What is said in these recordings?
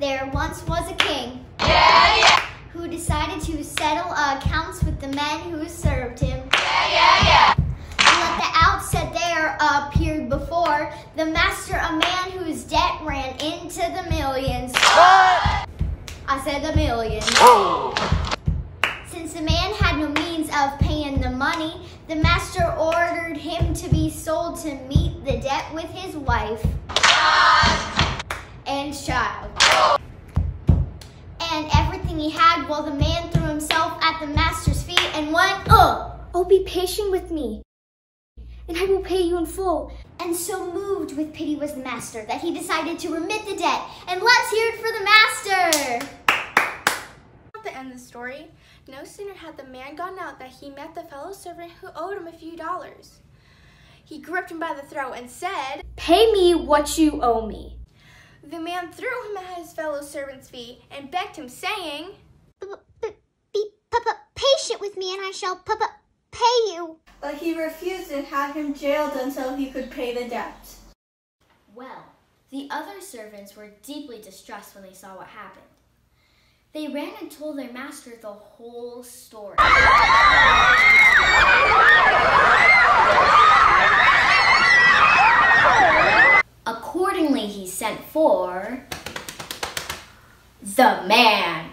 There once was a king Yeah, yeah, who decided to settle accounts with the men who served him. yeah, yeah, yeah. And at the outset there appeared before the master a man whose debt ran into the millions. What? I said the millions. Oh. Since the man had no means of paying the money, the master ordered him to be sold to meet the debt with his wife and child. And everything he had, while the man threw himself at the master's feet and went, Oh, oh, be patient with me, and I will pay you in full. And so moved with pity was the master that he decided to remit the debt. And let's hear it for the master. At the end of the story, no sooner had the man gone out than he met the fellow servant who owed him a few dollars. He gripped him by the throat and said, Pay me what you owe me. The man threw him at his fellow servant's feet and begged him, saying, Be patient with me and I shall pay you. But he refused and had him jailed until he could pay the debt. Well, the other servants were deeply distressed when they saw what happened. They ran and told their master the whole story. Accordingly, he sent for the man.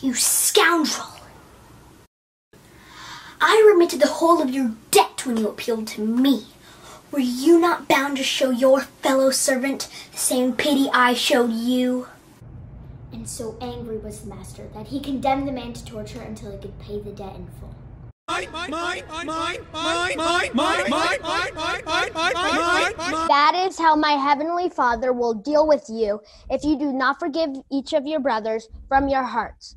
You scoundrel! I remitted the whole of your debt when you appealed to me. Were you not bound to show your fellow servant the same pity I showed you? And so angry was the master that he condemned the man to torture until he could pay the debt in full. That is how my heavenly Father will deal with you if you do not forgive each of your brothers from your hearts.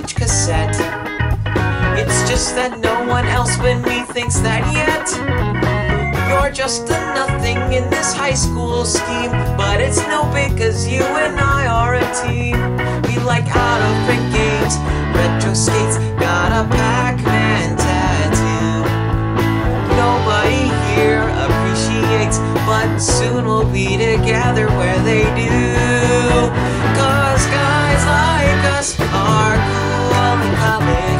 Vintage cassette. It's just that no one else but me thinks that yet. You're just a nothing in this high school scheme, but it's no big cause you and I are a team. We like out of print games, retro skates, got a Pac-Man tattoo. Nobody here appreciates, but soon we'll be together where they do. Cause guys like us are in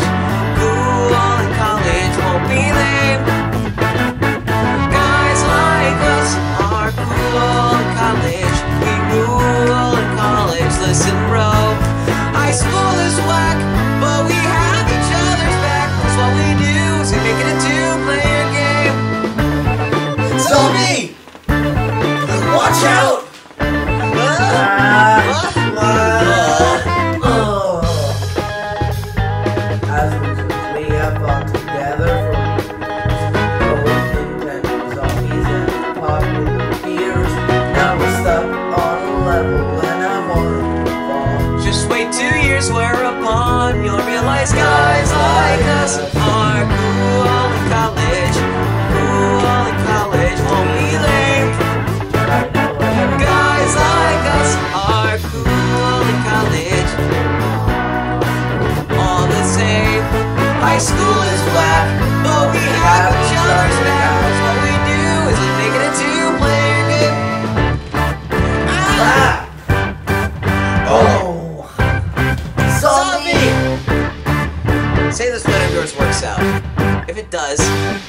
does,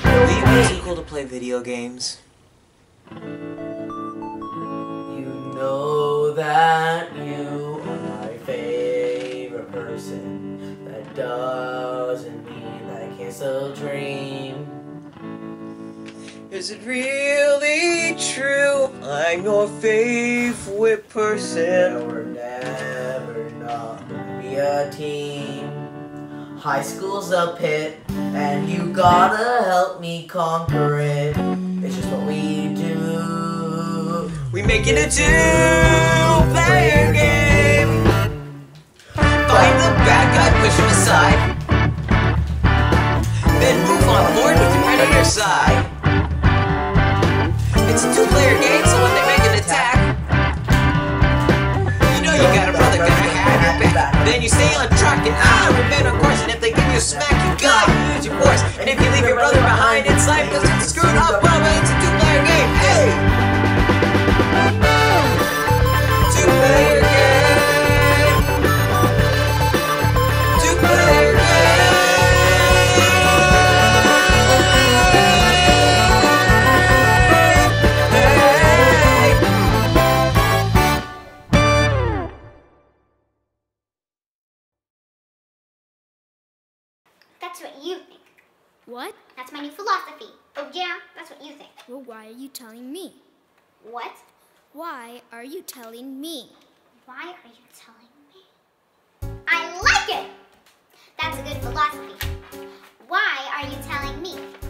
will you be too cool to play video games? You know that you are my favorite person. That doesn't mean that I can't still dream. Is it really true? I'm your favorite And person. we're never not gonna be a team. High school's a pit, and you gotta help me conquer it. It's just what we do. We make it a two-player game. Find the bad guy, push him aside. Then move on board with your your side. It's a two-player game, so when they make an attack, you know you got a brother back. Then you stay on track and ah, remain on course. And if they give you a smack, you gotta use your force. And if you leave your brother behind, it's life because screwed up. Well, but it's a two-player game. Hey! Two-player game. That's what you think. What? That's my new philosophy. Oh yeah, that's what you think. Well, why are you telling me? What? Why are you telling me? Why are you telling me? I like it! That's a good philosophy. Why are you telling me?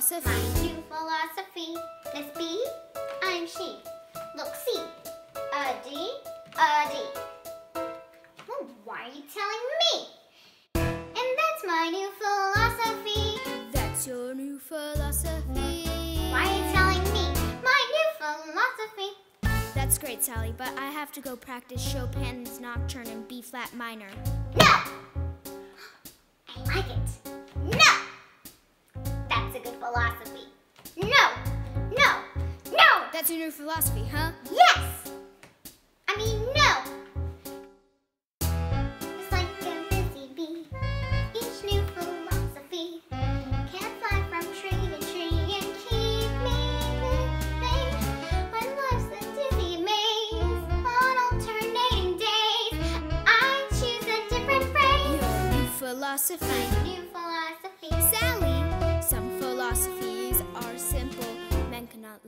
Philosophy. My new philosophy. Miss B, I'm she. Look, C. A D, a D. Well, why are you telling me? And that's my new philosophy. That's your new philosophy. Why are you telling me my new philosophy? That's great, Sally, but I have to go practice Chopin's Nocturne in B flat minor. No! I like it. Philosophy. No, no, no! That's your new philosophy, huh? Yes! I mean, no! It's like a busy bee, each new philosophy can fly from tree to tree and keep me moving. When life's a dizzy maze on alternating days, I choose a different phrase. Your new philosophy. New philosophy.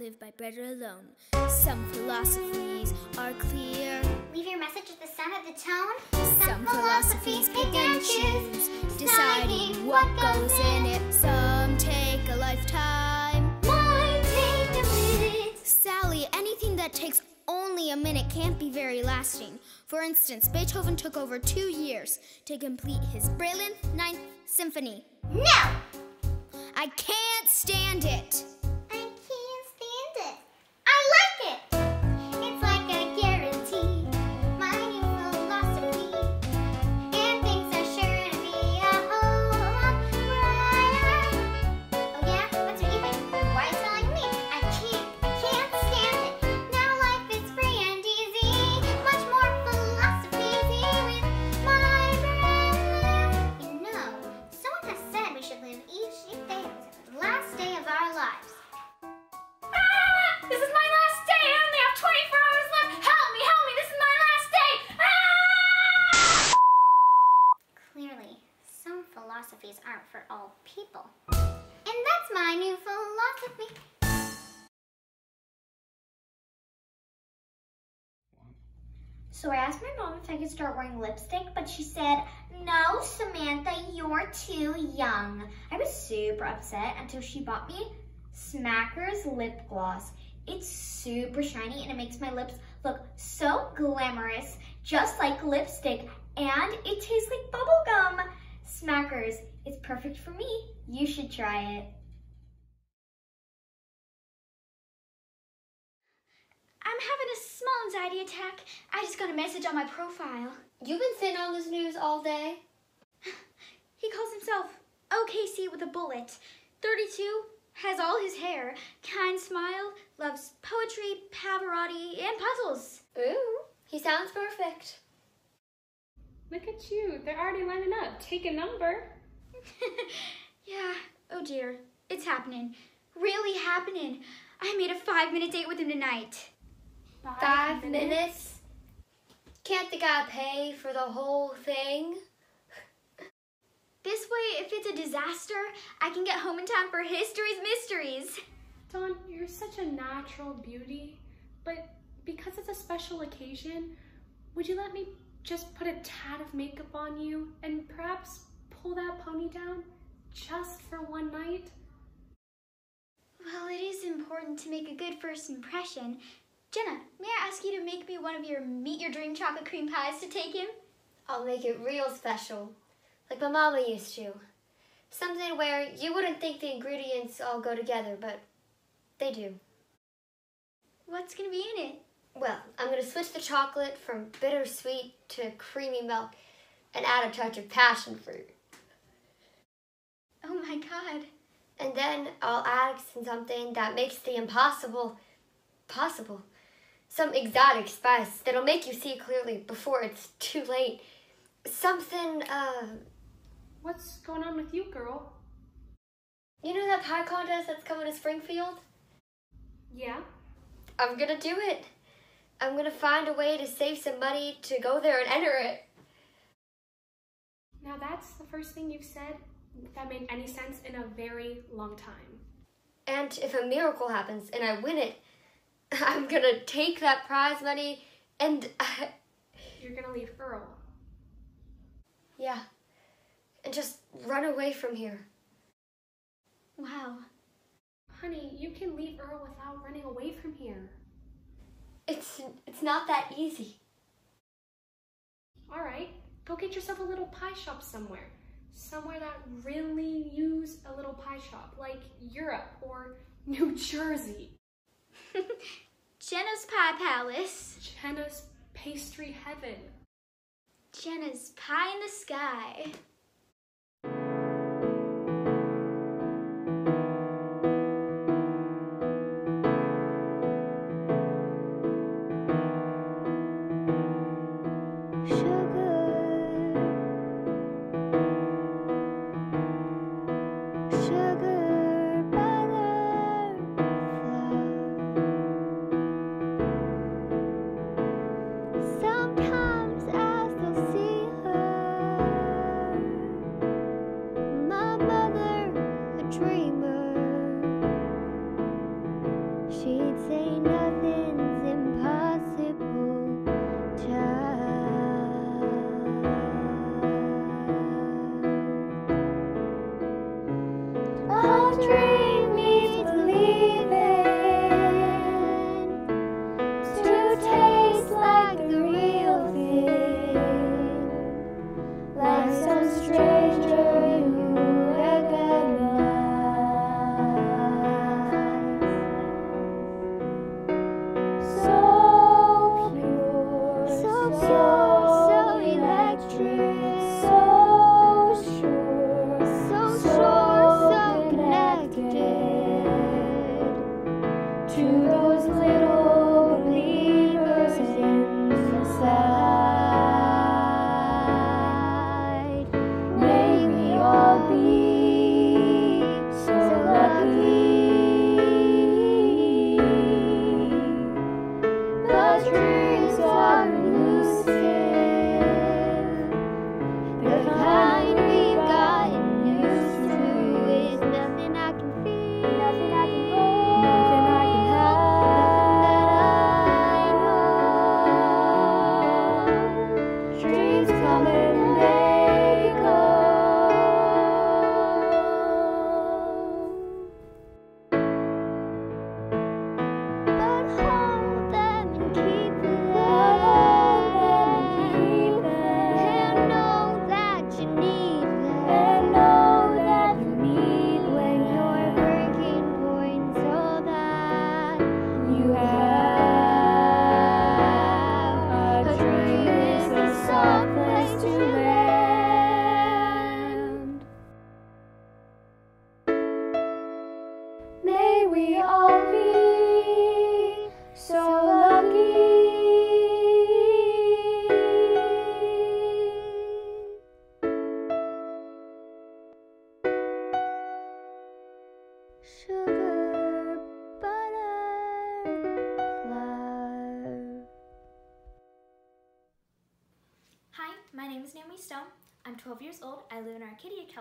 Live by bread alone. Some philosophies are clear. Leave your message at the sound of the tone. Some philosophies pick and choose, deciding what goes in it. Some take a lifetime. Mine take a minute. Sally, anything that takes only a minute can't be very lasting. For instance, Beethoven took over two years to complete his brilliant Ninth Symphony. No! I can't stand it. So I asked my mom if I could start wearing lipstick, but she said, no, Samantha, you're too young. I was super upset until she bought me Smacker's lip gloss. It's super shiny and it makes my lips look so glamorous, just like lipstick, and it tastes like bubble gum. Smackers, it's perfect for me. You should try it. I'm having a small anxiety attack. I just got a message on my profile. You've been sitting on this news all day. He calls himself OKC with a bullet. 32, has all his hair, kind smile, loves poetry, Pavarotti, and puzzles. Ooh, he sounds perfect. Look at you. They're already lining up. Take a number. yeah, oh dear. It's happening. Really happening. I made a five minute date with him tonight. Five minutes? Can't the guy pay for the whole thing? This way, if it's a disaster, I can get home in time for history's mysteries. Dawn, you're such a natural beauty, but because it's a special occasion, would you let me just put a tad of makeup on you and perhaps pull that pony down just for one night? Well, it is important to make a good first impression. Jenna, may I ask you to make me one of your Meet Your Dream chocolate cream pies to take him? I'll make it real special, like my mama used to. Something where you wouldn't think the ingredients all go together, but they do. What's gonna be in it? Well, I'm gonna switch the chocolate from bittersweet to creamy milk and add a touch of passion fruit. Oh my god. And then I'll add something that makes the impossible possible. Some exotic spice that'll make you see clearly before it's too late. Something, uh... What's going on with you, girl? You know that pie contest that's coming to Springfield? Yeah? I'm gonna do it. I'm gonna find a way to save some money to go there and enter it. Now that's the first thing you've said that made any sense in a very long time. And if a miracle happens and I win it, I'm gonna take that prize money and. You're gonna leave Earl. Yeah. And just run away from here. Wow. Honey, you can leave Earl without running away from here. It's it's not that easy. All right, go get yourself a little pie shop somewhere. Somewhere that really use a little pie shop, like Europe or New Jersey. Jenna's Pie Palace. Jenna's Pastry Heaven. Jenna's Pie in the Sky.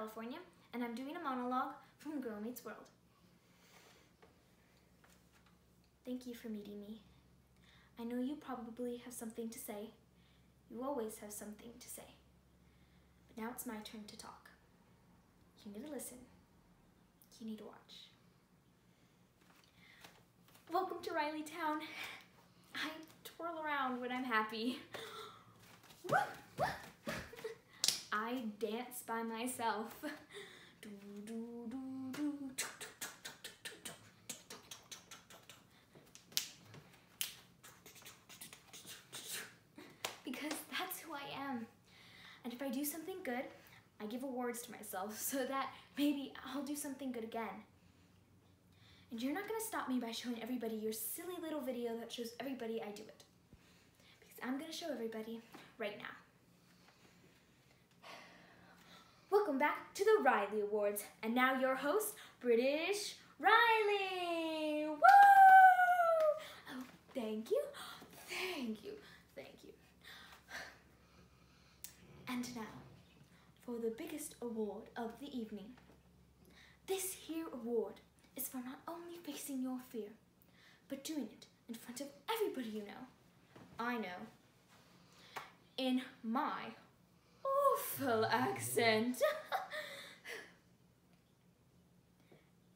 California, and I'm doing a monologue from Girl Meets World. Thank you for meeting me. I know you probably have something to say. You always have something to say. But now it's my turn to talk. You need to listen. You need to watch. Welcome to Riley Town. I twirl around when I'm happy. I dance by myself. Because that's who I am. And if I do something good, I give awards to myself so that maybe I'll do something good again. And you're not gonna stop me by showing everybody your silly little video that shows everybody I do it. Because I'm gonna show everybody right now. Welcome back to the Riley Awards. And now your host, British Riley. Woo! Oh, thank you. Thank you. Thank you. And now, for the biggest award of the evening. This here award is for not only facing your fear, but doing it in front of everybody you know. I know. In my awful accent.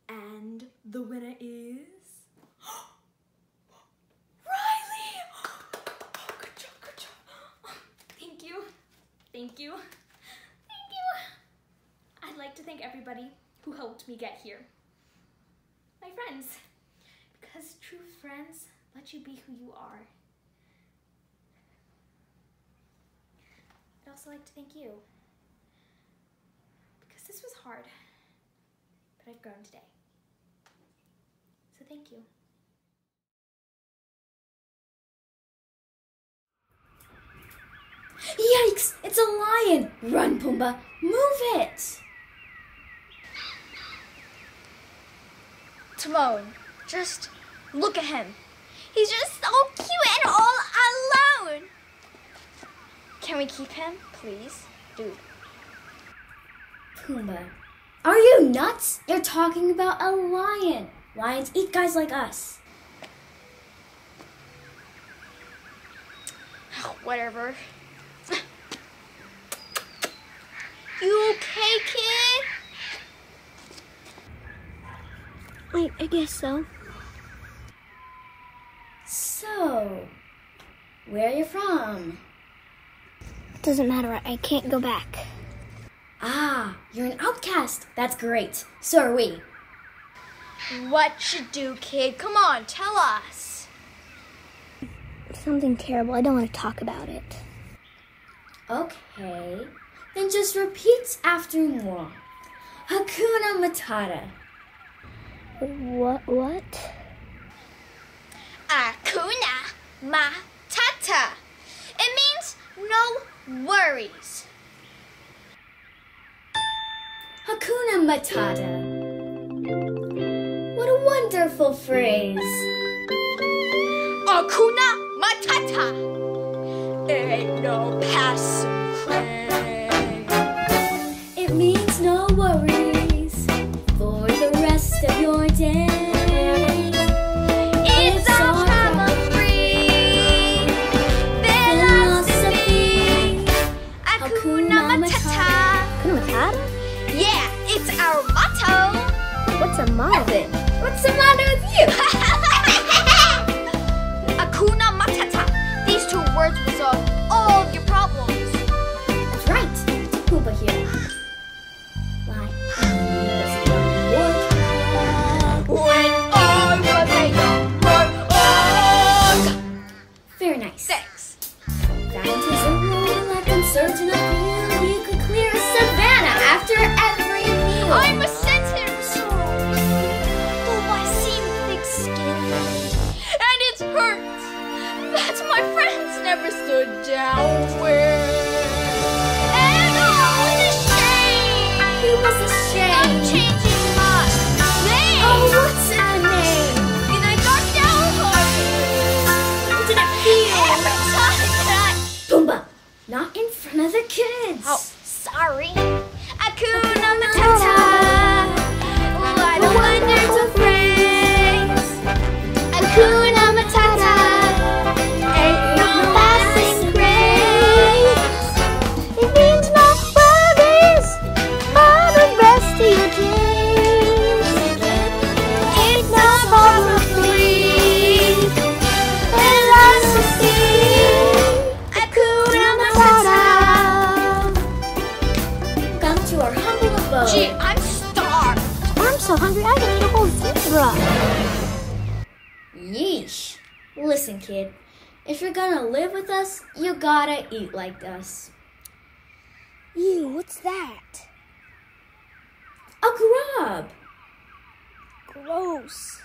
and the winner is. Riley! Oh, good job, good job. Thank you. Thank you. Thank you. I'd like to thank everybody who helped me get here. My friends. Because true friends let you be who you are. I'd also like to thank you. Because this was hard, but I've grown today. So thank you. Yikes! It's a lion! Run, Pumbaa! Move it! Timon, just look at him. He's just so cute and all alone. Can we keep him, please? Dude. Pumbaa, are you nuts? You're talking about a lion. Lions eat guys like us. Whatever. You okay, kid? I, I guess so. So, where are you from? Doesn't matter. I can't go back. Ah, you're an outcast. That's great. So are we. What you do, kid? Come on, tell us. Something terrible. I don't want to talk about it. Okay, then just repeat after moi. Hakuna Matata. What? What? Hakuna Matata. It means no worries. Hakuna Matata. What a wonderful phrase. Hakuna Matata. Ain't no passing Hakuna Matata. Yeah, it's our motto. What's a motto then? What's the matter with you? never stood down with. And I was ashamed. He was ashamed. Of changing my name. Oh, what's her name? And I got downhearted. How did it feel? Every time that Pumbaa, not in front of the kids. Oh, sorry. Hakuna oh, Matata. Kid. If you're gonna live with us, you gotta eat like us. Ew, what's that? A grub. Gross.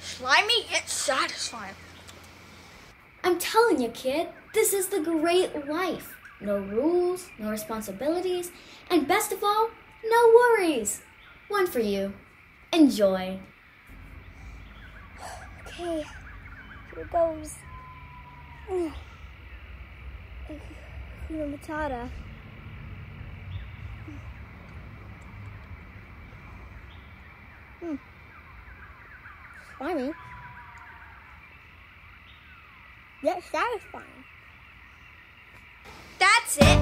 Slimy yet satisfying. I'm telling you, kid, this is the great life. No rules, no responsibilities, and best of all, no worries. One for you. Enjoy. Okay, here goes. Hakuna Matata. Hmm. Slimy. Yet satisfying. That's it.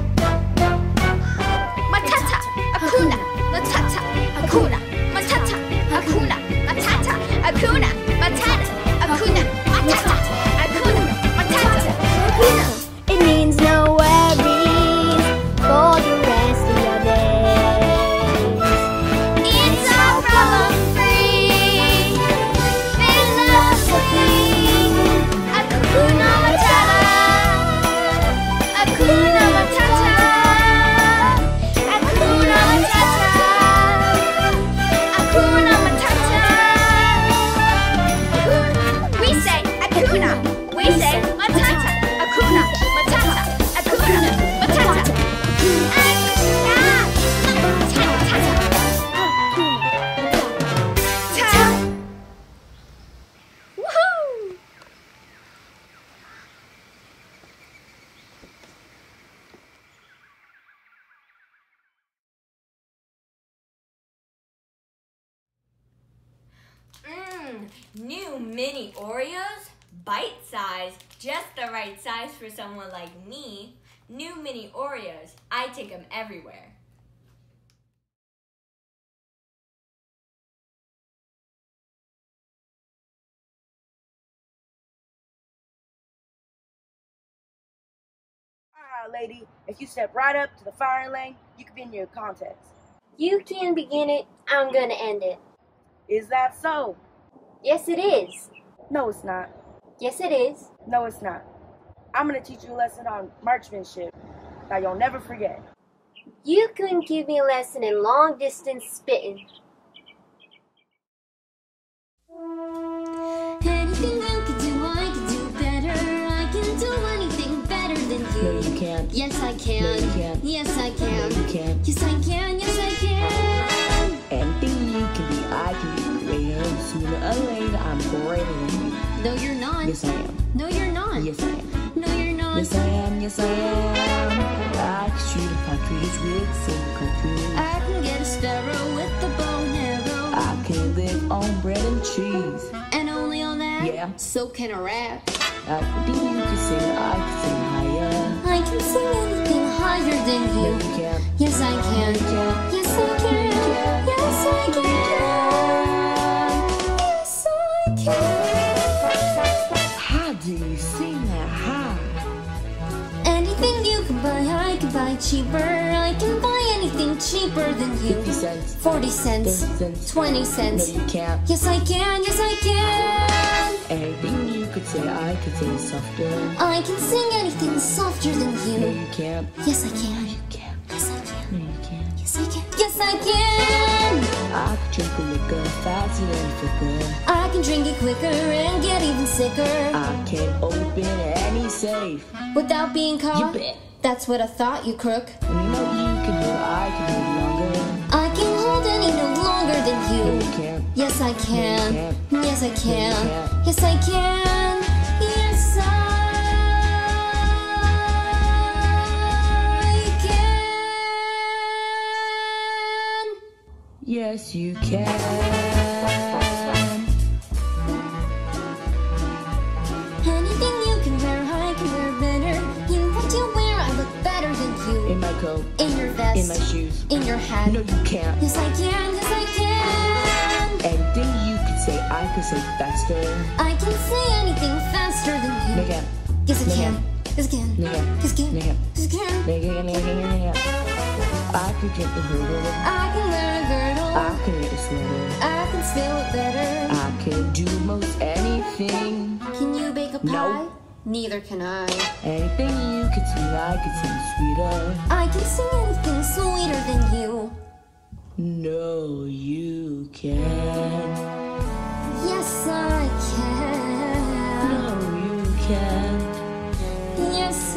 Matata, Akuna, Matata, Akuna, Matata, Akuna, Matata, Akuna, Matata, Akuna, Matata, Akuna, Matata, Akuna. Oreos? Bite size, just the right size for someone like me. New mini Oreos, I take them everywhere. Alright, lady, if you step right up to the firing lane, you can be in your contest. You can begin it, I'm gonna end it. Is that so? Yes, it is. No, it's not. Yes, it is. No, it's not. I'm gonna teach you a lesson on marksmanship that you'll never forget. You couldn't give me a lesson in long distance spitting. Anything you can do, I can do better. I can do anything better than you. No, you can't. Yes, I can. No, you can't. Yes, I can. No, you can't. Yes, I can. Yes, I can. Anything you can be, I can be know sooner or later I'm greater than you. No, you're not. Yes, I am. No, you're not. Yes, I am. No, you're not. Yes, I am. Yes, I am. I can shoot a partridge with single cartridge. I can get a sparrow with the bow and arrow. I can live on bread and cheese. And only on that? Yeah. So can a rat. I think you can sing, I can sing higher. I can sing anything higher than you. No, you can't. Yes, I can. Yes, I can. Yes, I can. How do you sing that high? Anything you can buy, I can buy cheaper. I can buy anything cheaper than you. 50 cents. 40 cents. 30 cents. 20 No, cents. you can't. Yes, I can. Yes, I can. Anything you could say, I could say softer. I can sing anything softer than No, you. you can't. Yes, I can. You can't. Yes, I can. No, you can't. Yes, I can. Yes, I can. I could drink a liquor faster than flicker. I can drink it quicker and get even sicker I can't open any safe. without being caught. You bet. That's what I thought, you crook. You know you can hold, I can hold longer. I can hold any no longer than No, you. you can't. Yes, I can. can't. Yes, I can. can't. Yes, I can. Yes, I Yes, you can. Anything you can wear, I can wear better. In what you wear, I look better than you. In my coat, In your vest. in my shoes. In your hat. No, you can't. Yes, I can. Yes, I can. Anything you could say, I could say faster. I can say anything faster than you. No, you can't. Yes, I No, can. Yes, I can. No, you can't. Yes, I can. No, you can't. Yes, I can. I could get the hurdle. I can wear a girdle. I can knit a sweater. I can spell it better. I can do most anything. Can you bake a pie? No. Neither can I. Anything you could sing, I could sing sweeter. I can sing anything sweeter than you. No, you can't. Yes, I can. No, you can't. Yes,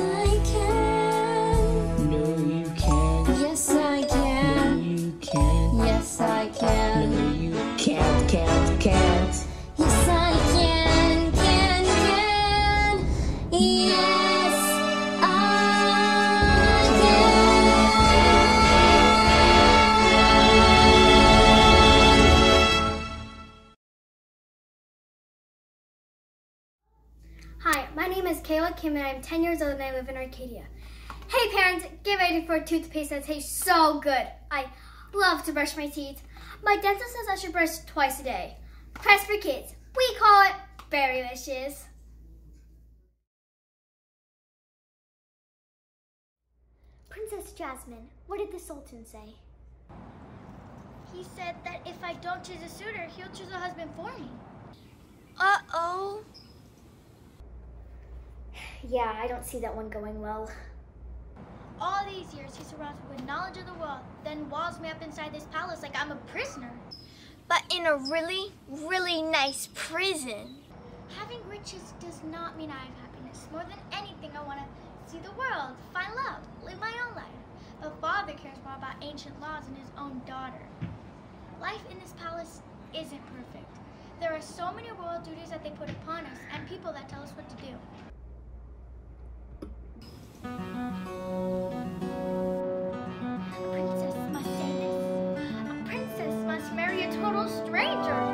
Kim and I'm 10 years old and I live in Arcadia. Hey parents, get ready for a toothpaste that tastes so good. I love to brush my teeth. My dentist says I should brush twice a day. Crest for kids. We call it Berrylicious. Princess Jasmine, what did the Sultan say? He said that if I don't choose a suitor, he'll choose a husband for me. Uh-oh. Yeah, I don't see that one going well. All these years, he surrounds me with knowledge of the world, then walls me up inside this palace like I'm a prisoner. But in a really, really nice prison. Having riches does not mean I have happiness. More than anything, I want to see the world, find love, live my own life. But father cares more about ancient laws and his own daughter. Life in this palace isn't perfect. There are so many royal duties that they put upon us and people that tell us what to do. A princess must marry a total stranger.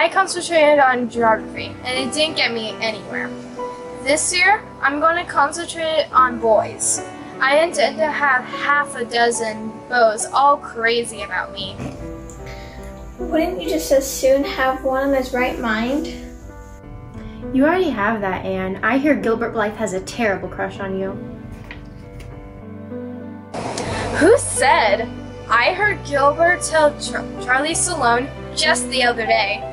I concentrated on geography, and it didn't get me anywhere. This year, I'm going to concentrate on boys. I intend to have half a dozen beaux all crazy about me. Wouldn't you just as soon have one in his right mind? You already have that, Anne. I hear Gilbert Blythe has a terrible crush on you. Who said? I heard Gilbert tell Char- Charlie Sloane just the other day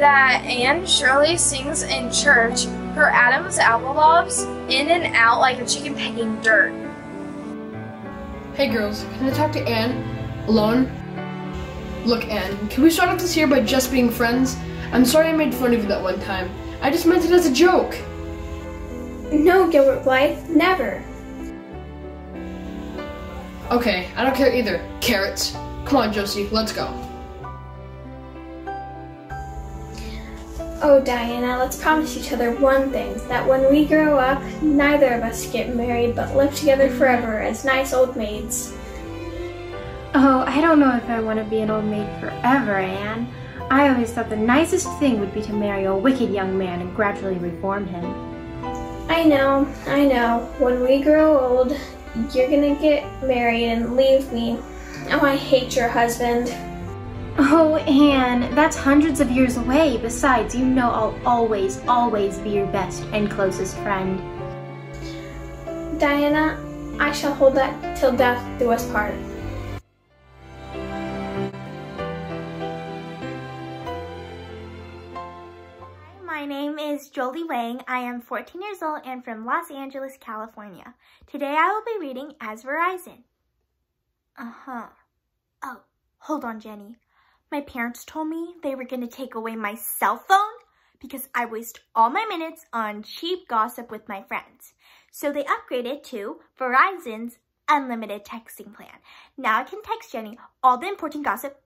that Anne Shirley sings in church her Adam's apple lobs in and out like a chicken pecking dirt. Hey girls, can I talk to Anne? Alone? Look, Anne, can we start off this year by just being friends? I'm sorry I made fun of you that one time. I just meant it as a joke. No, Gilbert Blythe, never. Okay, I don't care either. Carrots. Come on, Josie, let's go. Oh, Diana, let's promise each other one thing that when we grow up, neither of us get married but live together forever as nice old maids. Oh, I don't know if I want to be an old maid forever, Anne. I always thought the nicest thing would be to marry a wicked young man and gradually reform him. I know, I know. When we grow old, you're gonna get married and leave me. Oh, I hate your husband. Oh, Anne, that's hundreds of years away. Besides, you know I'll always, always be your best and closest friend. Diana, I shall hold that till death do us part. Hi, my name is Jolie Wang. I am 14 years old and from Los Angeles, California. Today I will be reading As Verizon. Uh-huh. Oh, hold on, Jenny. My parents told me they were going to take away my cell phone because I waste all my minutes on cheap gossip with my friends. So they upgraded to Verizon's unlimited texting plan. Now I can text Jenny all the important gossip.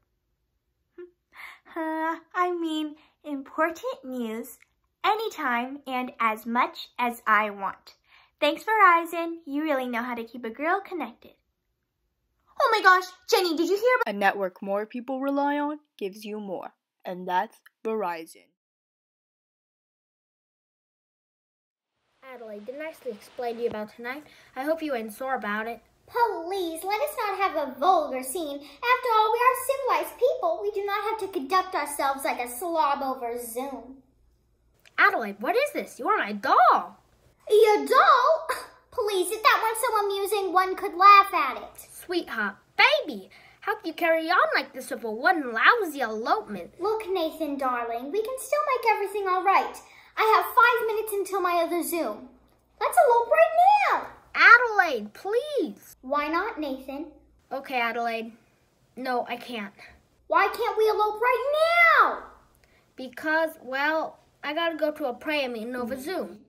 Uh, I mean, important news anytime and as much as I want. Thanks, Verizon. You really know how to keep a girl connected. Oh my gosh, Jenny, did you hear about A network more people rely on gives you more, and that's Verizon. Adelaide, didn't I actually explain to you about tonight? I hope you ain't sore about it. Please, let us not have a vulgar scene. After all, we are civilized people. We do not have to conduct ourselves like a slob over Zoom. Adelaide, what is this? You are my doll. Your doll? Please, if that weren't so amusing, one could laugh at it. Sweetheart, baby, how can you carry on like this over one lousy elopement? Look, Nathan, darling, we can still make everything all right. I have five minutes until my other Zoom. Let's elope right now. Adelaide, please. Why not, Nathan? Okay, Adelaide. No, I can't. Why can't we elope right now? Because, well, I gotta go to a prayer meeting over Zoom.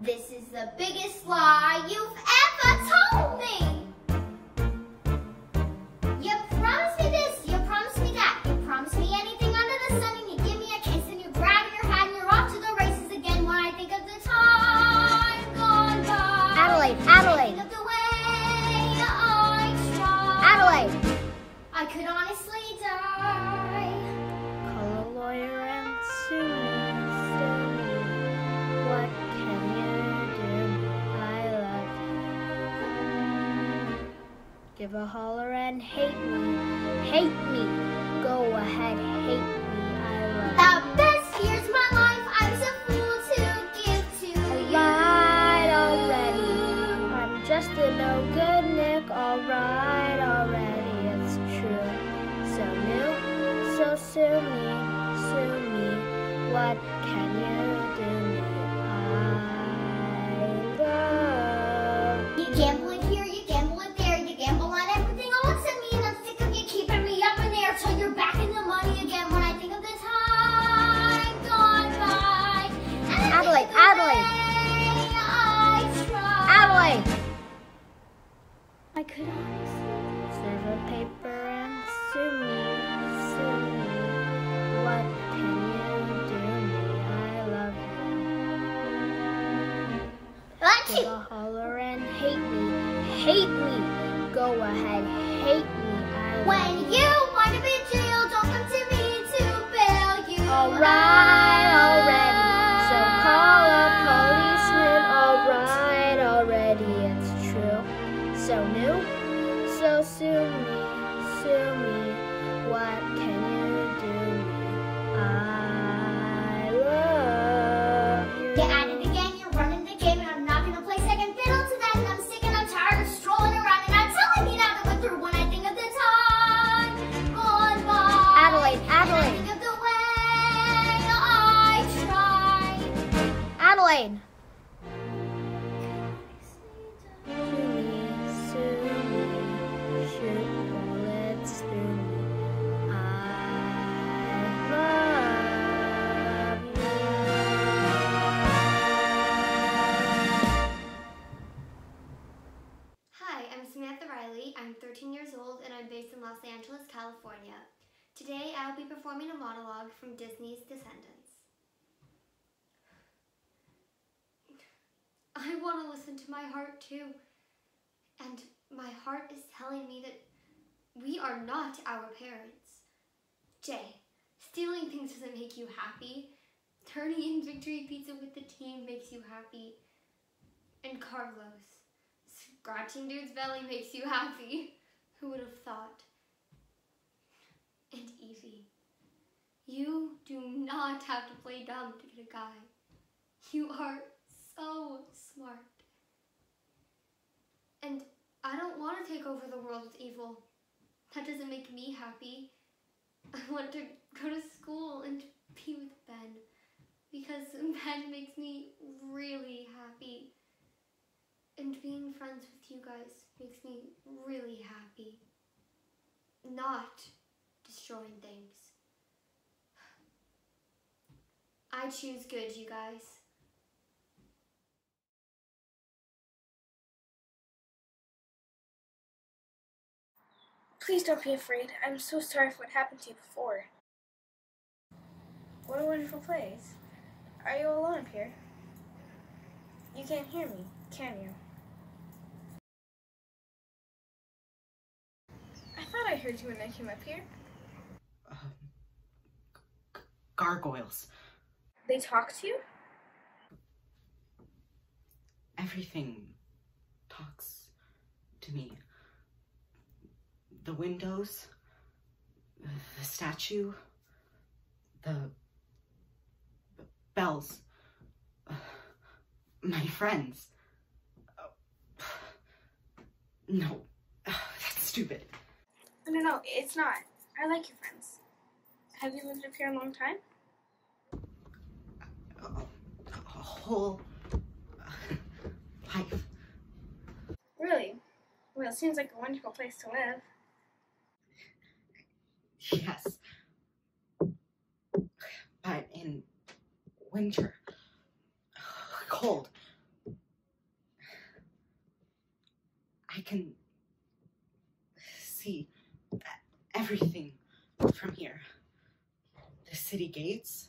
This is the biggest lie you've ever told me. Could honestly die. Call a lawyer and sue me. What can you do? I love you. Give a holler and hate me, hate me. Go ahead, hate me. I love The best years my life, I was a fool to give to you. Already. I'm just a no good Nick. Alright new, So new, so sue me, sue me. What can you my heart too. And my heart is telling me that we are not our parents. Jay, stealing things doesn't make you happy. Turning in victory pizza with the team makes you happy. And Carlos, scratching dude's belly makes you happy. Who would have thought? And Evie, you do not have to play dumb to get a guy. You are so smart. And I don't want to take over the world with evil. That doesn't make me happy. I want to go to school and be with Ben because Ben makes me really happy. And being friends with you guys makes me really happy. Not destroying things. I choose good, you guys. Please don't be afraid. I'm so sorry for what happened to you before. What a wonderful place. Are you alone up here? You can't hear me, can you? I thought I heard you when I came up here. Um, gargoyles. They talk to you? Everything talks to me. The windows, the statue, the bells, uh, my friends. No, that's stupid. No, no, no it's not. I like your friends. Have you lived up here a long time? A whole uh, life. Really? Well, it seems like a wonderful place to live. Yes. But in winter, cold, I can see everything from here. The city gates,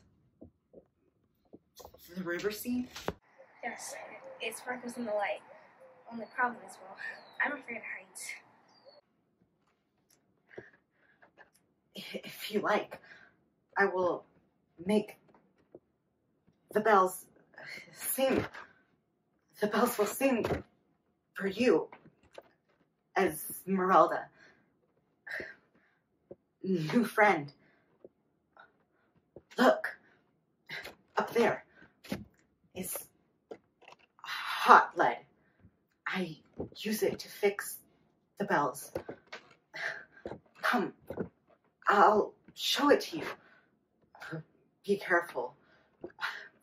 the river scene. Yes, it sparkles in the light. Only problem is, well, I'm afraid of heights. If you like, I will make the bells sing. The bells will sing for you, as Esmeralda. New friend. Look, up there is hot lead. I use it to fix the bells. Come, I'll show it to you. Be careful.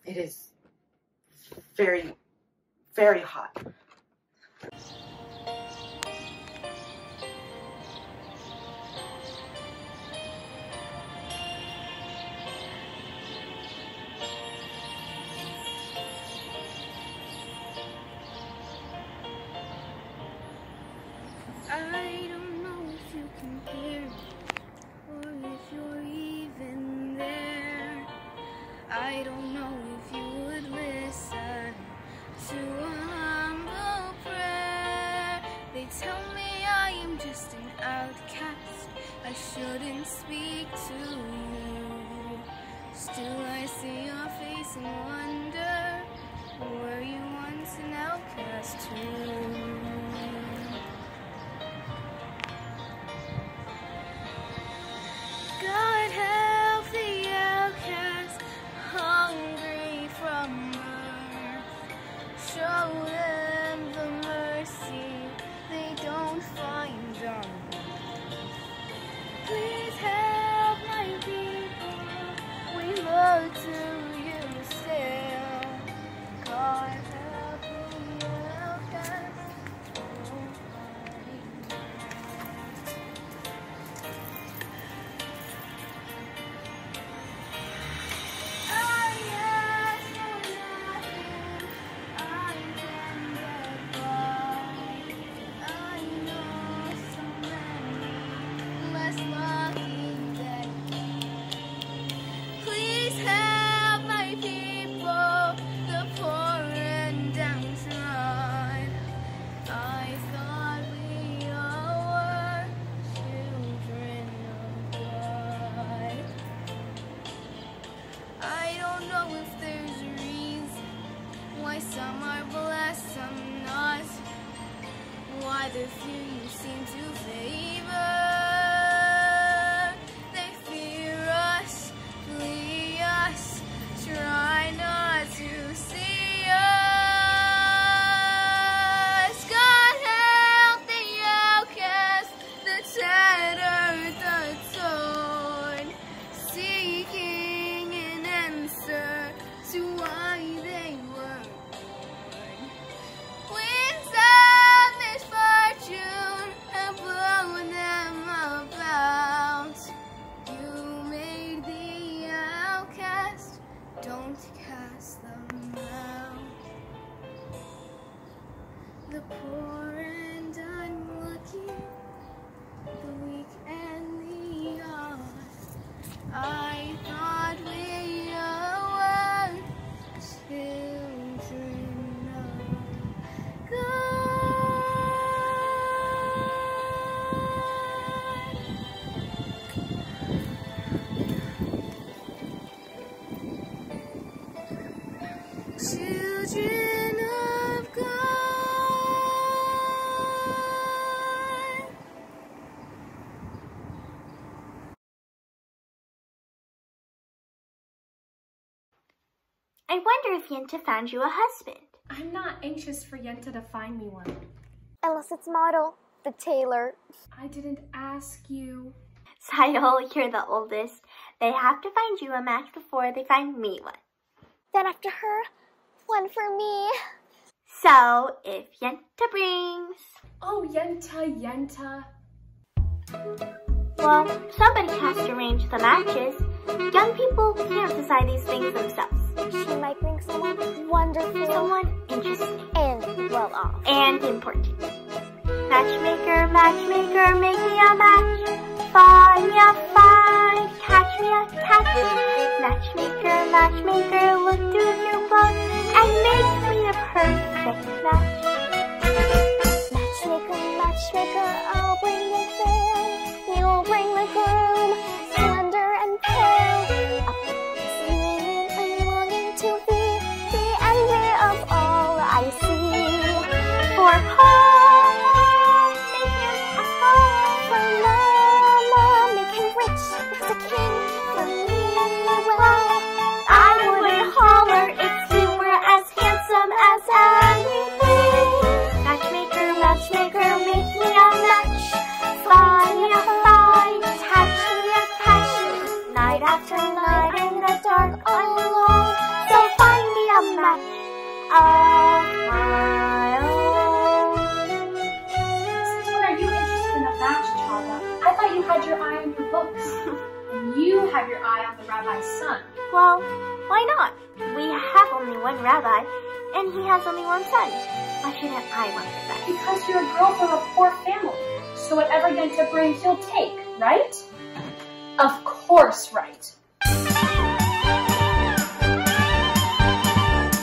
It is very, very hot. Shouldn't speak to you. Still I see your face and wonder, were you once an outcast too? Yenta found you a husband. I'm not anxious for Yenta to find me one. Unless it's Motel, the tailor. I didn't ask you. Tzeitel, you're the oldest. They have to find you a match before they find me one. Then after her, one for me. So, if Yenta brings... Oh, Yenta, Yenta. Well, somebody has to arrange the matches. Young people can't decide these things themselves. She might bring someone wonderful. Someone interesting. And well off. And important. Matchmaker, matchmaker, make me a match. Find me a find, catch me a catch. Matchmaker, matchmaker, look through your book and make me a perfect match. Matchmaker, matchmaker, I'll have your eye on the rabbi's son. Well, why not? We have only one rabbi, and he has only one son. Why shouldn't I want the best? Because you're a girl from a poor family. So whatever Yenta brings, you'll take, right? Of course, right.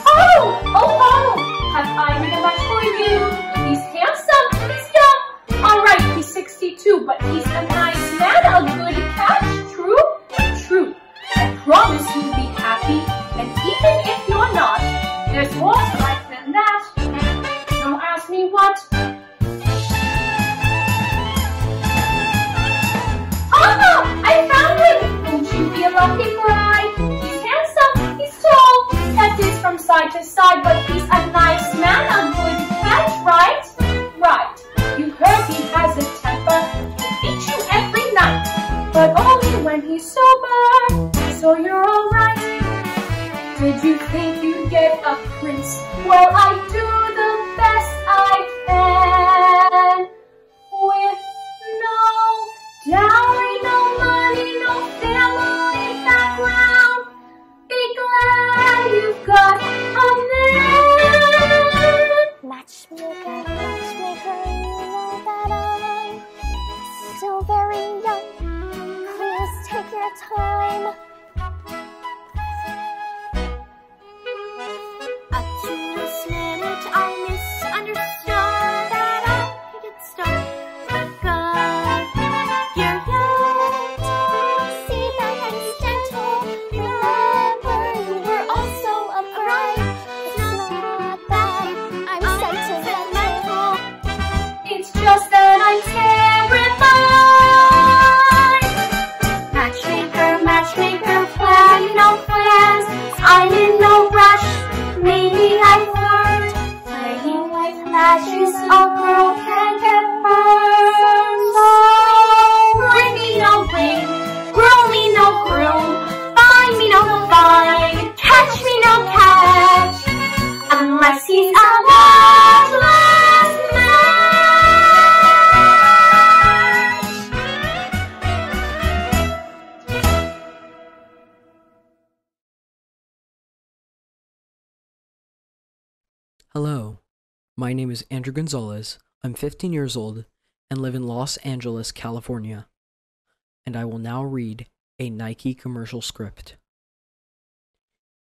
Oh! Oh, oh! Have I made a match for you? He's handsome, he's young. All right, he's 62, but he's a nice man, a good catch. Promise you'll be happy. And even if you're not, there's more to life than that. Don't ask me what. Ah! I found him! Won't you be a lucky bride? He's handsome, he's tall, head is from side to side, but he's a nice man, a good catch, right? Right. You heard he has a temper, he'll beat you every night, but only when he's sober, so you're alright. Did you think you'd get a prince? Well, I is Andrew Gonzalez. I'm 15 years old and live in Los Angeles, California. And I will now read a Nike commercial script.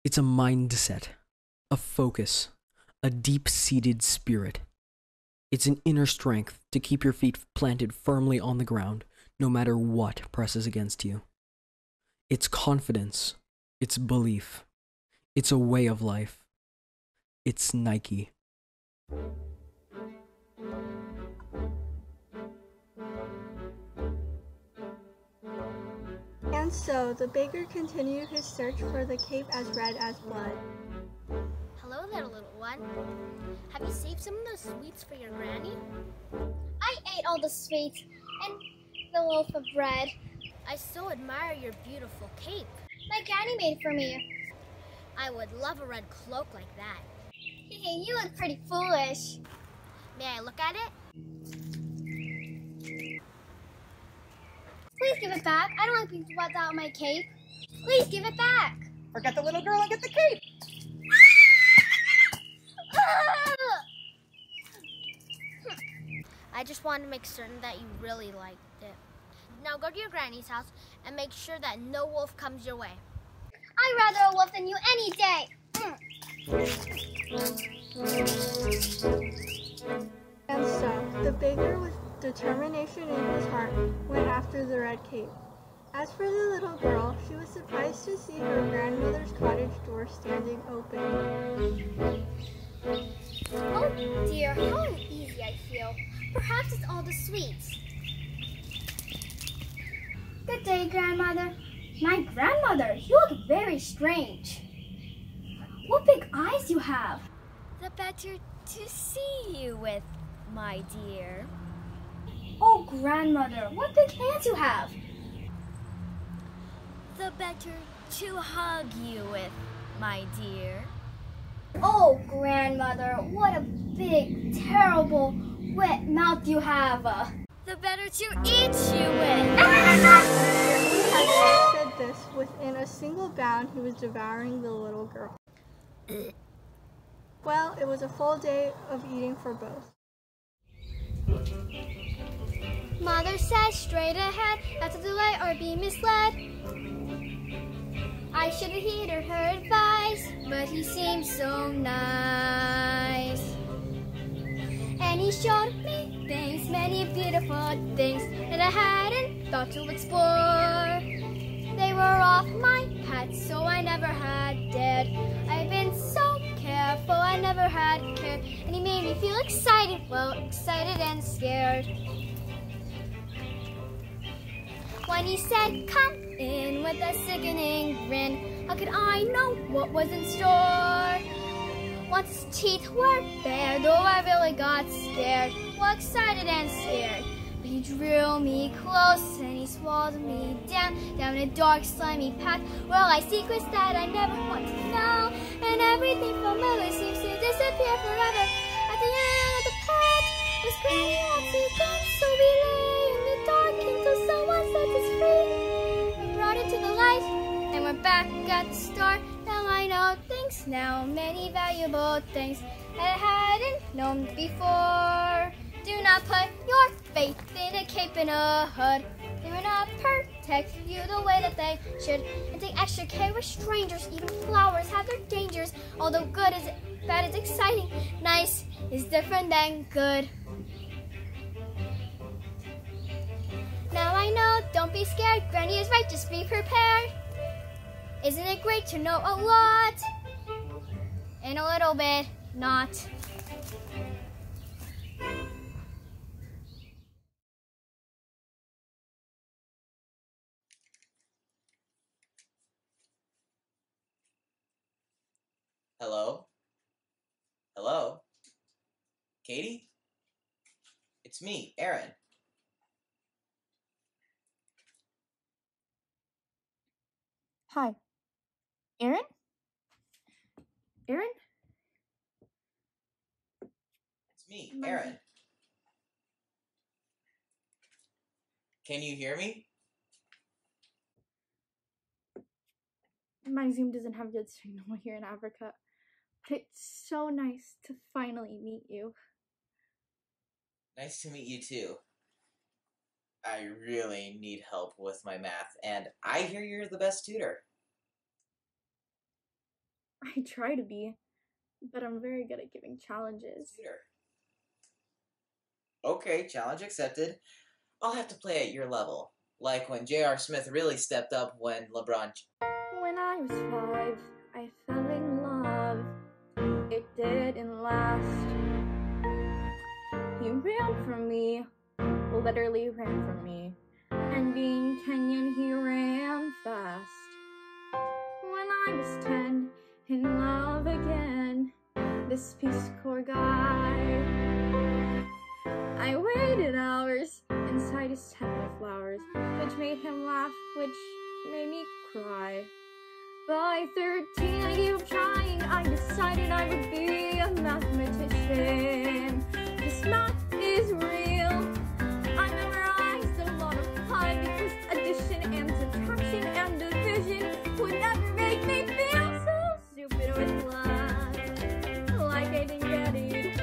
It's a mindset, a focus, a deep seated spirit. It's an inner strength to keep your feet planted firmly on the ground no matter what presses against you. It's confidence, it's belief, it's a way of life. It's Nike. And so the baker continued his search for the cape as red as blood. Hello there, little one. Have you saved some of those sweets for your granny? I ate all the sweets and the loaf of bread. I so admire your beautiful cape. My granny made for me. I would love a red cloak like that. Hey, you look pretty foolish. May I look at it? Please give it back. I don't like being swept out my cape. Please give it back. Forget the little girl and get the cape. I just wanted to make certain that you really liked it. Now go to your granny's house and make sure that no wolf comes your way. I'd rather a wolf than you any day. Mm. And so the baker, with determination in his heart, went after the red cape. As for the little girl, she was surprised to see her grandmother's cottage door standing open. Oh dear, how uneasy I feel. Perhaps it's all the sweets. Good day, grandmother. My grandmother, you look very strange. What big eyes you have. The better to see you with, my dear. Oh, grandmother, what big hands you have. The better to hug you with, my dear. Oh, grandmother, what a big, terrible, wet mouth you have. The better to eat you with. Having said this, within a single bound, he was devouring the little girl. Well, it was a full day of eating for both. Mother says straight ahead, not to delay or be misled. I should have heeded her advice, but he seemed so nice. And he showed me things, many beautiful things that I hadn't thought to explore. They were off my hat, so I never had dared. I've been so careful, I never had cared. And he made me feel excited, well, excited and scared. When he said, come in with a sickening grin, how could I know what was in store? Once his teeth were bare, though I really got scared, well, excited and scared. But he drew me close and he swallowed me down, down a dark, slimy path where I secrets that I never want to know. And everything familiar seems to disappear forever. At the end of the path was Granny Nancy Dance, so we dark someone set us free. Brought it to the light, and we're back at the start. Now I know things now, many valuable things that I hadn't known before. Do not put your faith in a cape and a hood. They will not protect you the way that they should. And take extra care with strangers. Even flowers have their dangers. Although good is bad is exciting, nice is different than good. Now I know, don't be scared. Granny is right, just be prepared. Isn't it great to know a lot? And a little bit not. Hello? Hello? Katie? It's me, Aaron. Hi. Aaron? Aaron? It's me, Aaron. Can you hear me? My Zoom doesn't have good signal here in Africa. But it's so nice to finally meet you. Nice to meet you too. I really need help with my math, and I hear you're the best tutor. I try to be, but I'm very good at giving challenges. Tutor. Okay, challenge accepted. I'll have to play at your level. Like when J.R. Smith really stepped up when LeBron. When I was five, I fell in love. It didn't last. He ran from me, literally ran from me. And being Kenyan, he ran fast. When I was ten, in love again, this Peace Corps guy. I waited hours inside his tent of flowers, which made him laugh, which made me cry. By 13, I gave up trying. I decided I would be a mathematician. This math is real. And subtraction and division would never make me feel so stupid with love. Like I didn't get it.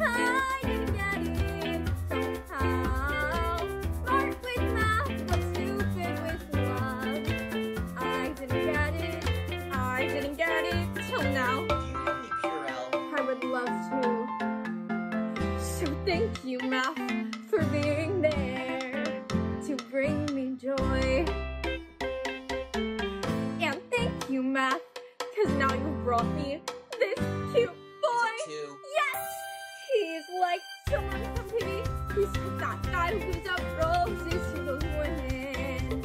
I didn't get it somehow. Smart with math, but stupid with love. I didn't get it. I didn't get it till now. I would love to. So thank you, math, for being there to bring me joy. Brought me this cute boy. Yes! He's like someone from TV. He's that guy who gives up roses to those women.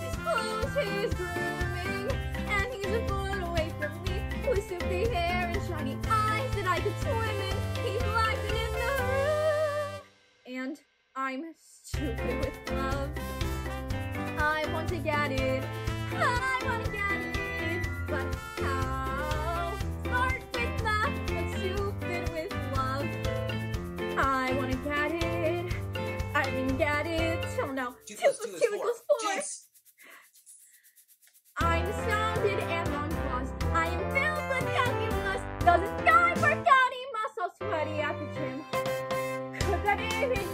His clothes, his grooming, and he's a bullet away from me with soupy hair and shiny eyes that I could swim in. He's laughing in the room, and I'm stupid with love. I want to get it. Two plus two is four. four. I'm astounded and nonplussed. I am filled with calculus. Does the sky work out? Must all sweaty at the gym. Could that image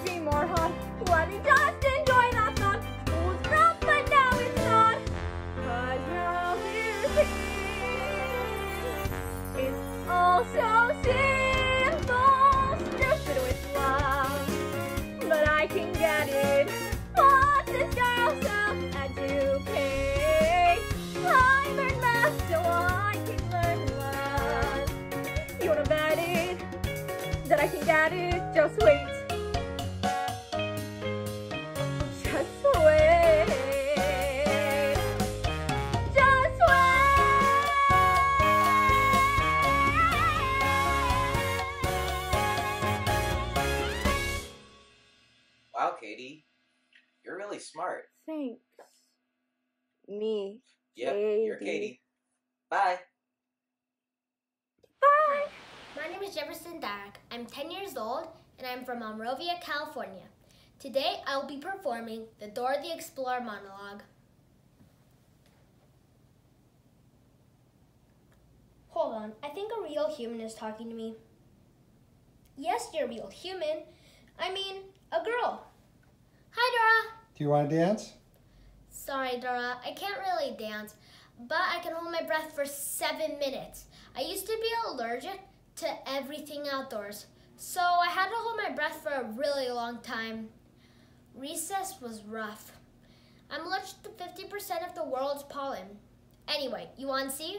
Today I will be performing the Dora the Explorer monologue. Hold on, I think a real human is talking to me. Yes, you're a real human. I mean, a girl. Hi, Dora. Do you want to dance? Sorry, Dora, I can't really dance, but I can hold my breath for seven minutes. I used to be allergic to everything outdoors, so I had to hold my breath for a really long time. Recess was rough. I'm allergic to 50% of the world's pollen. Anyway, you want to see?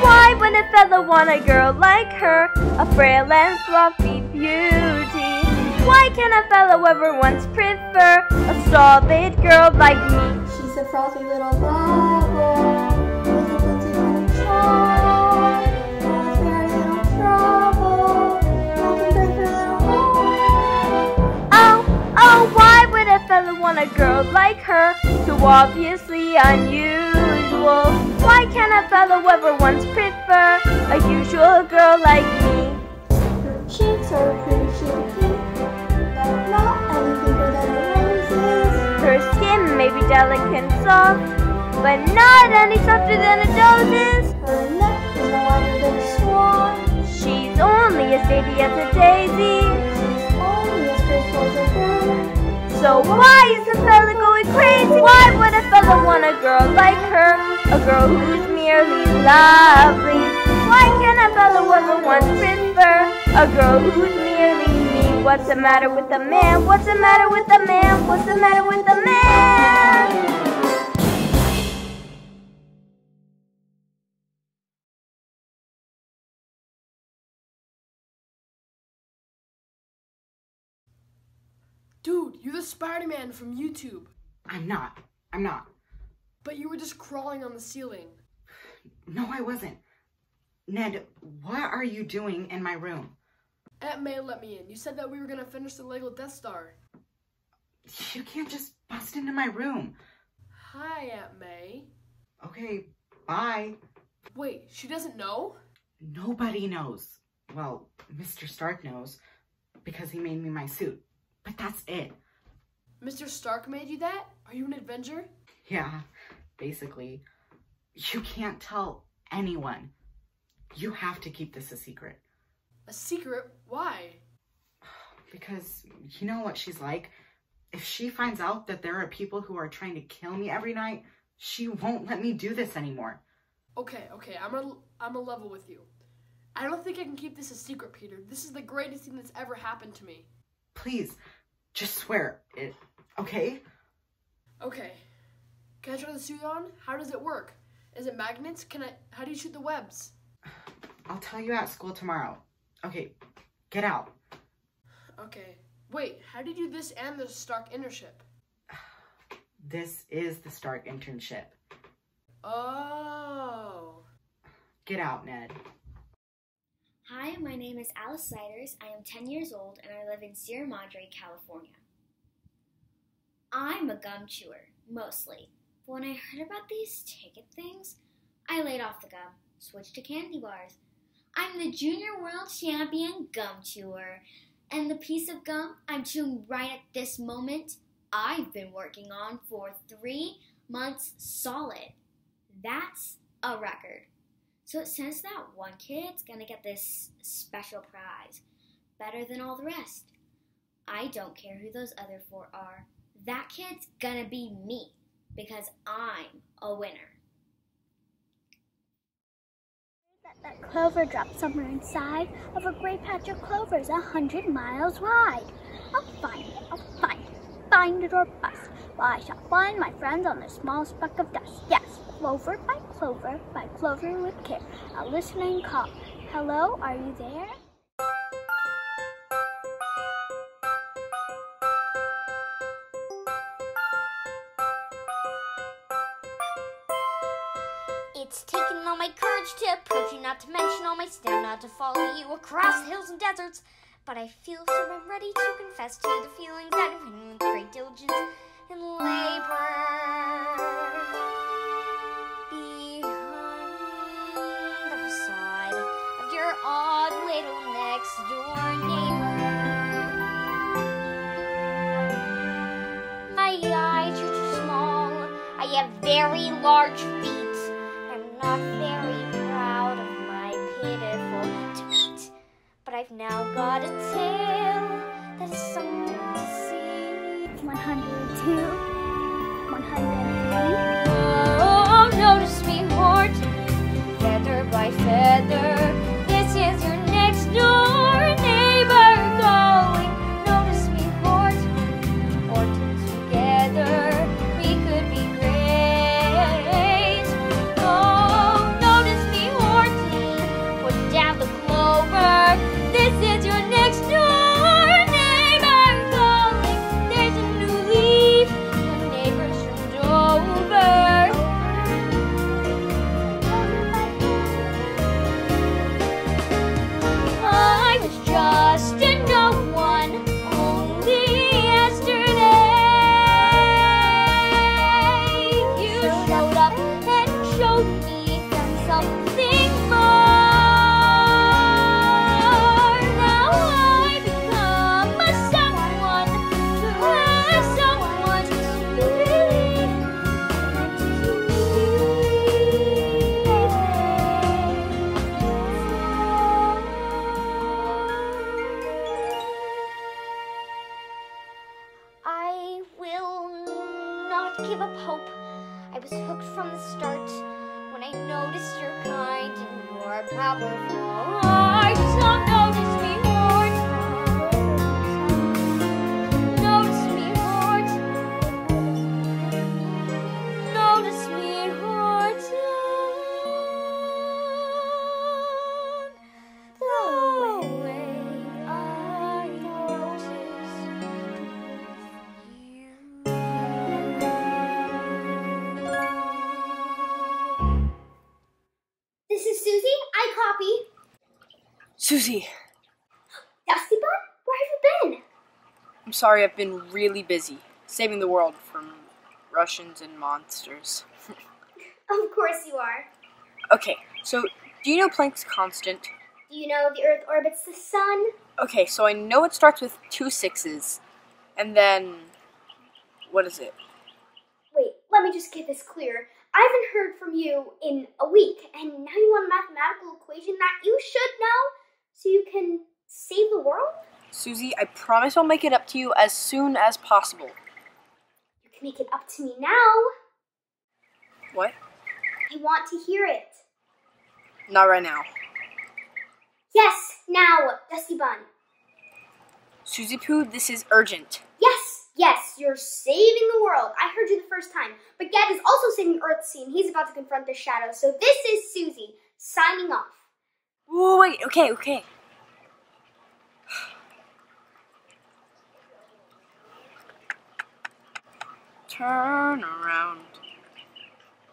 Why would a fella want a girl like her? A frail and fluffy beauty. Why can a fellow ever once prefer a solid girl like me? She's a frothy little bubble with a of charm. With very little trouble, I can break her little heart. Oh, oh, why would a fella want a girl like her? So obviously unusual. Why can a fellow ever once prefer a usual girl like me? Her cheeks are pretty Her skin may be delicate and soft, but not any softer than a dose's. Her neck is no wider than a swan. She's only as dainty as a daisy. She's only as graceful as a bird. So why is a fella going crazy? Why would a fella want a girl like her? A girl who's merely lovely. Why can't a fella ever once prefer a girl who's? What's the matter with the man? What's the matter with the man? What's the matter with the man? Dude, you're the Spider Man from YouTube. I'm not. I'm not. But you were just crawling on the ceiling. No, I wasn't. Ned, what are you doing in my room? Aunt May let me in. You said that we were gonna finish the Lego Death Star. You can't just bust into my room. Hi, Aunt May. Okay, bye. Wait, she doesn't know? Nobody knows. Well, Mr. Stark knows because he made me my suit. But that's it. Mr. Stark made you that? Are you an Avenger? Yeah, basically. You can't tell anyone. You have to keep this a secret. A secret? Why? Because you know what she's like. If she finds out that there are people who are trying to kill me every night, she won't let me do this anymore. Okay, okay, I'm gonna I'm gonna level with you. I don't think I can keep this a secret, Peter. This is the greatest thing that's ever happened to me. Please, just swear it, okay? Okay. Can I try the suit on? How does it work? Is it magnets? Can I how do you shoot the webs? I'll tell you at school tomorrow. Okay, get out. Okay. Wait, how did you this and the Stark internship? This is the Stark internship. Oh. Get out, Ned. Hi, my name is Alice Siders. I am 10 years old and I live in Sierra Madre, California. I'm a gum chewer, mostly. But when I heard about these ticket things, I laid off the gum, switched to candy bars. I'm the junior world champion gum chewer. And the piece of gum I'm chewing right at this moment, I've been working on for three months solid. That's a record. So it says that one kid's gonna get this special prize, better than all the rest. I don't care who those other four are. That kid's gonna be me because I'm a winner. That clover dropped somewhere inside of a great patch of clovers a hundred miles wide. I'll find it, I'll find it, find it or bust. Well, I shall find my friends on the small speck of dust. Yes, clover by clover, by clover with care. A listening call. Hello, are you there? My courage to approach you, not to mention all my stand, not to follow you across hills and deserts. But I feel so I'm ready to confess to you the feelings that have been with great diligence and labor. Behind the facade of your odd little next door neighbor. My eyes are too small. I have very large feet. Not very proud of my pitiful tweet. But I've now got a tail that is something to see. 102, 103. Sorry I've been really busy saving the world from Russians and monsters. Of course you are. Okay, so do you know Planck's constant? Do you know the Earth orbits the sun? Okay, so I know it starts with two sixes, and then what is it? Wait, let me just get this clear. I haven't heard from you in a week, and now you want a mathematical equation that you should know so you can save the world? Susie, I promise I'll make it up to you as soon as possible. You can make it up to me now. What? I want to hear it. Not right now. Yes, now, Dusty Bun. Susie Poo, this is urgent. Yes, yes, you're saving the world. I heard you the first time. But Ged is also saving Earthsea, and he's about to confront the shadow. So this is Susie, signing off. Whoa, wait, okay, okay. Turn around.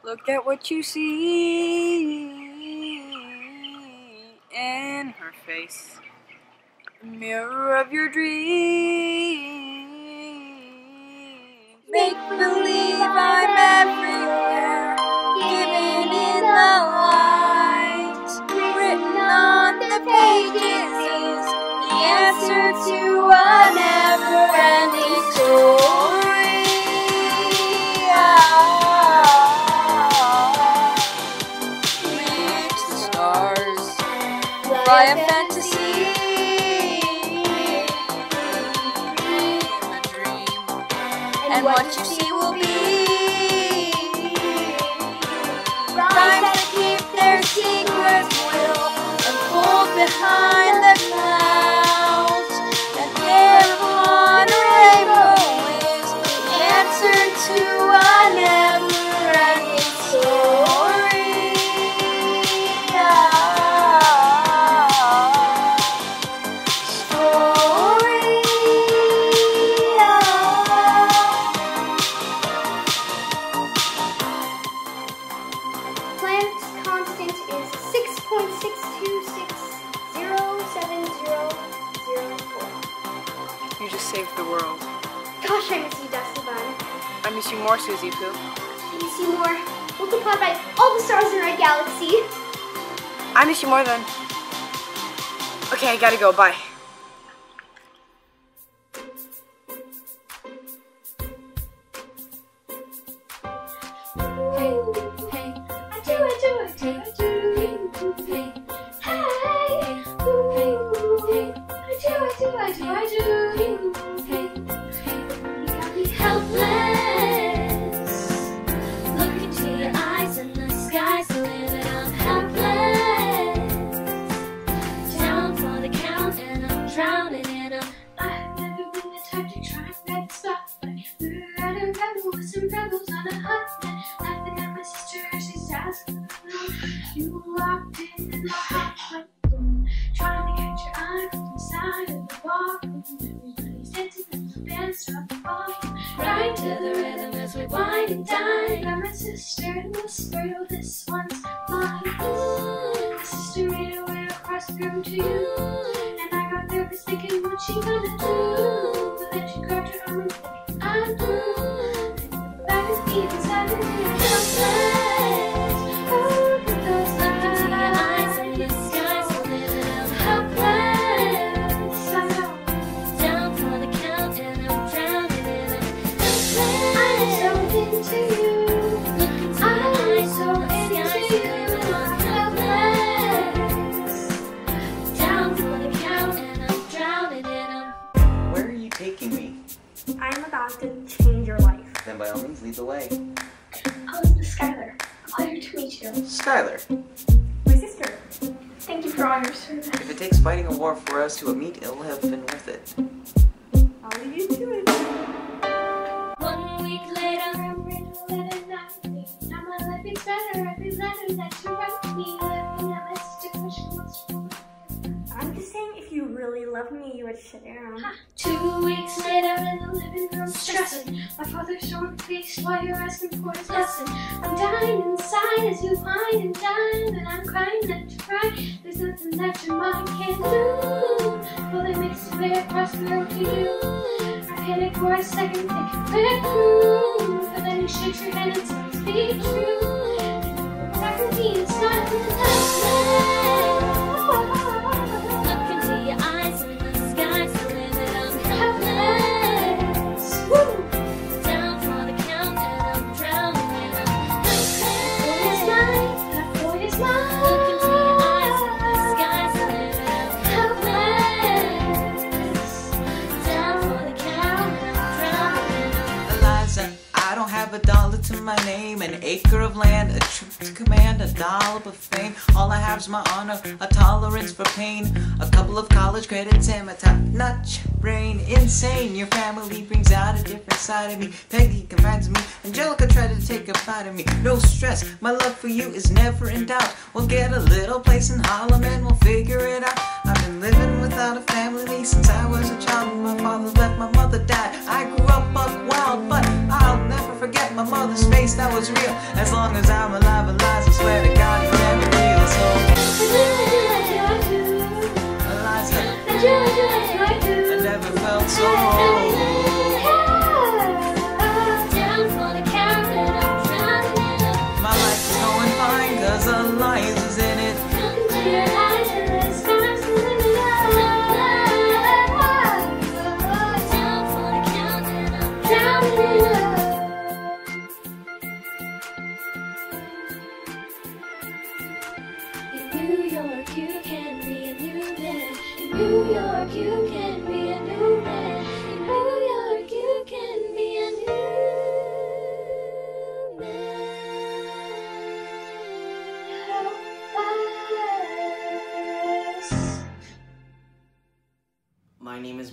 Look at what you see in her face. Mirror of your dreams. Make believe you more than. Okay, I gotta go. Bye. You would share. Two weeks later in the living room stressing. My father's showing face while you're asking for his lesson I'm dying inside as you whine and dine And I'm crying not to cry. There's nothing that your mind can do. Well, it makes its across the room to you. I panic for a second thinking we're through But then you shake your head and says be true. Back with me inside the my name, an acre of land, a troop to command, a dollop of fame. All I have is my honor, a tolerance for pain, a couple of college credits, and my top-notch brain. Insane, your family brings out a different side of me. Peggy commands me, Angelica tried to take a bite of me. No stress, my love for you is never in doubt. We'll get a little place in Harlem and we'll figure it out. I've been living without a family since I was a child. My father left, my mother died. I grew up buck wild, but never forget my mother's face. That was real. As long as I'm alive, Eliza, swear to God, you'll never real. So, Eliza, I never felt so whole.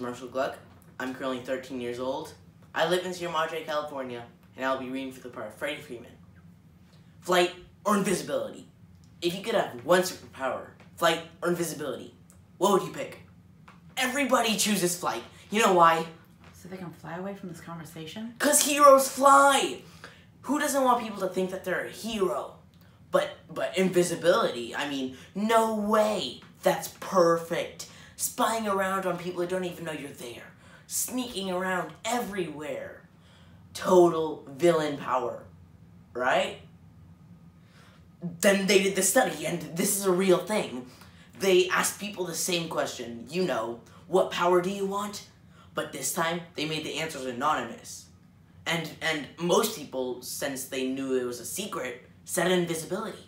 Is Marshall Gluck. I'm currently 13 years old. I live in Sierra Madre, California, and I'll be reading for the part of Freddie Freeman. Flight or invisibility? If you could have one superpower, flight or invisibility, what would you pick? Everybody chooses flight. You know why? So they can fly away from this conversation? Cause heroes fly. Who doesn't want people to think that they're a hero? But but invisibility, I mean, no way. That's perfect. Spying around on people who don't even know you're there. sneaking around everywhere. Total villain power, right? Then they did the study, and this is a real thing. They asked people the same question, you know, what power do you want? But this time, they made the answers anonymous. And, and most people, since they knew it was a secret, said invisibility.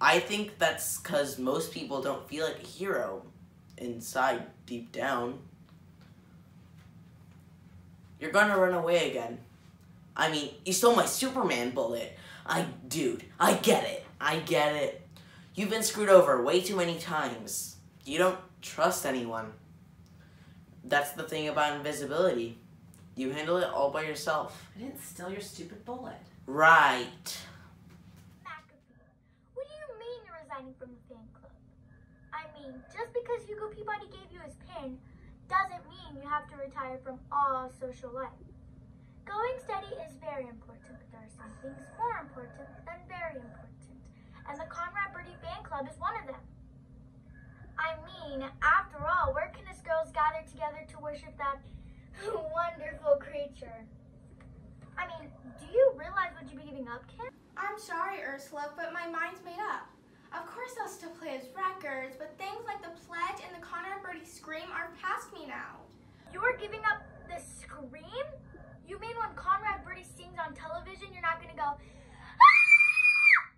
I think that's because most people don't feel like a hero inside, deep down. You're gonna run away again. I mean, you stole my Superman bullet. I, dude, I get it. I get it. You've been screwed over way too many times. You don't trust anyone. That's the thing about invisibility. You handle it all by yourself. I didn't steal your stupid bullet. Right. What do you mean you're resigning from the fan club? I mean, just because Hugo Peabody gave you his pin doesn't mean you have to retire from all social life. Going steady is very important, but there are some things more important than very important. And the Conrad Birdie fan club is one of them. I mean, after all, where can us girls gather together to worship that wonderful creature? I mean, do you realize what you'd be giving up, Kim? I'm sorry, Ursula, but my mind's made up. Of course I'll still play his records, but things like the Pledge and the Conrad Birdie Scream are past me now. You're giving up the scream? You mean when Conrad Birdie sings on television, you're not gonna go, "Ah!"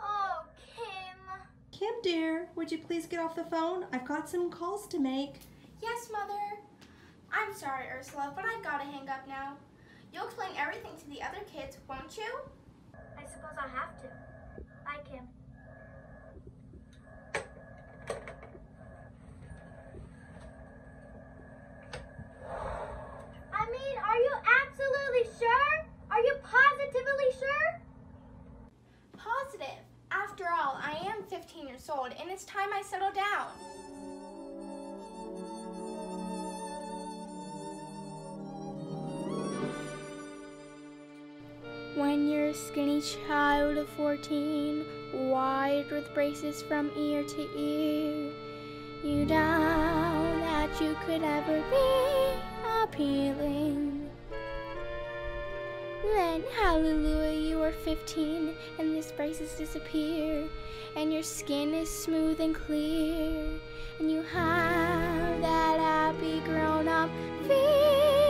Oh, Kim. Kim, dear, would you please get off the phone? I've got some calls to make. Yes, Mother. I'm sorry, Ursula, but I've got to hang up now. You'll explain everything to the other kids, won't you? I suppose I'll have to. Bye, Kim. I mean, are you absolutely sure? Are you positively sure? Positive. After all, I am 15 years old, and it's time I settle down. When you're a skinny child of 14, wide with braces from ear to ear, you doubt that you could ever be appealing. Then, hallelujah, you are 15, and these braces disappear, and your skin is smooth and clear, and you have that happy grown up female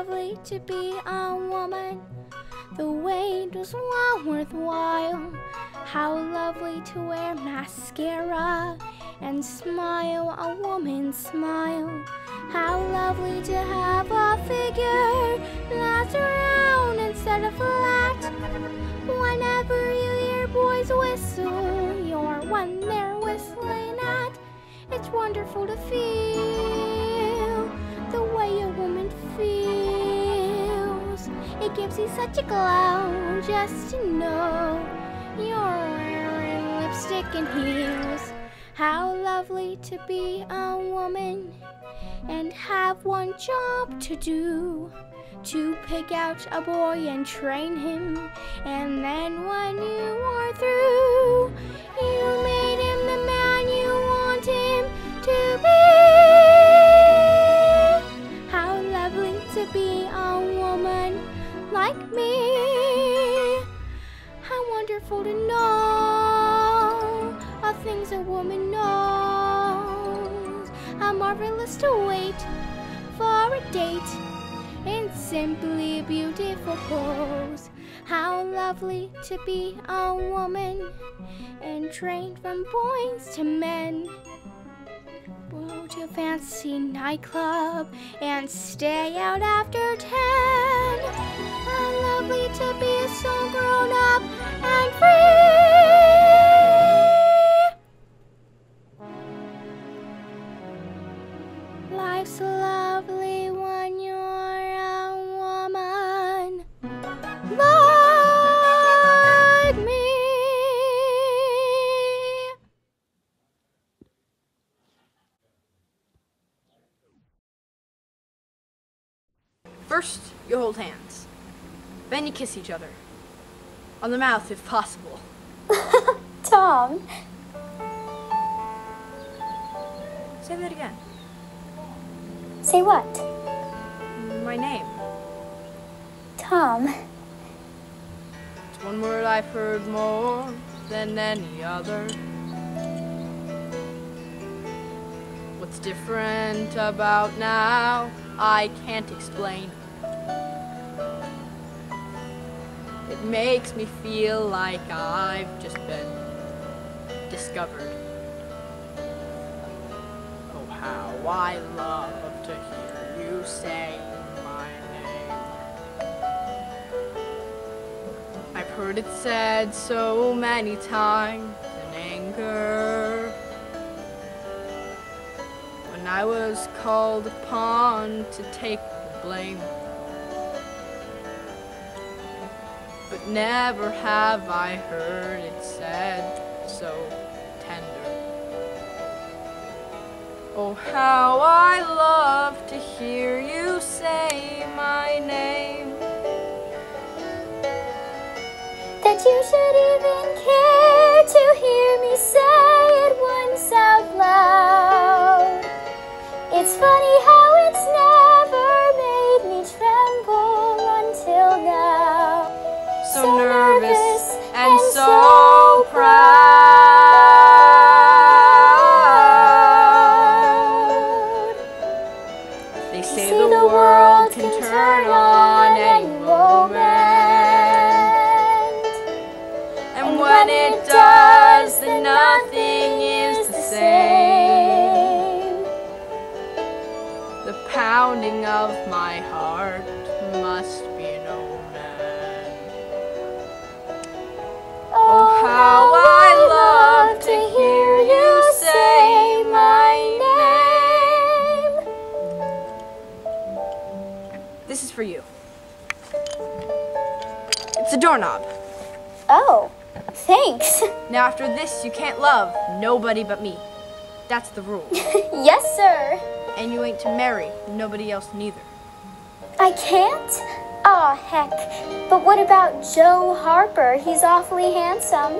lovely to be a woman. The wait was well worthwhile. How lovely to wear mascara and smile a woman's smile. How lovely to have a figure that's round instead of flat. Whenever you hear boys whistle, you're one they're whistling at. It's wonderful to feel the way a woman feels. It gives you such a glow just to know you're wearing lipstick and heels. How lovely to be a woman and have one job to do. To pick out a boy and train him, and then when you are through, you made wonderful to know all things a woman knows. How marvelous to wait for a date in simply beautiful clothes. How lovely to be a woman and trained from boys to men. Go to fancy nightclub and stay out after ten. How lovely to be so grown up and free. Life's First, you hold hands. Then you kiss each other. On the mouth, if possible. Tom. Say that again. Say what? My name. Tom. It's one word I've heard more than any other. What's different about now, I can't explain. It makes me feel like I've just been discovered. Oh, how I love to hear you say my name. I've heard it said so many times in anger. When I was called upon to take the blame. Never have I heard it said so tender. Oh, how I love to hear you say my name. That you should even care to hear me say it once out loud. It's funny how it's of my heart must be an omen. Oh, how oh, I love to hear you say my name. This is for you. It's a doorknob. Oh, thanks. Now, after this, you can't love nobody but me. That's the rule. yes, sir. And you ain't to marry nobody else neither. I can't? Aw, heck. But what about Joe Harper? He's awfully handsome.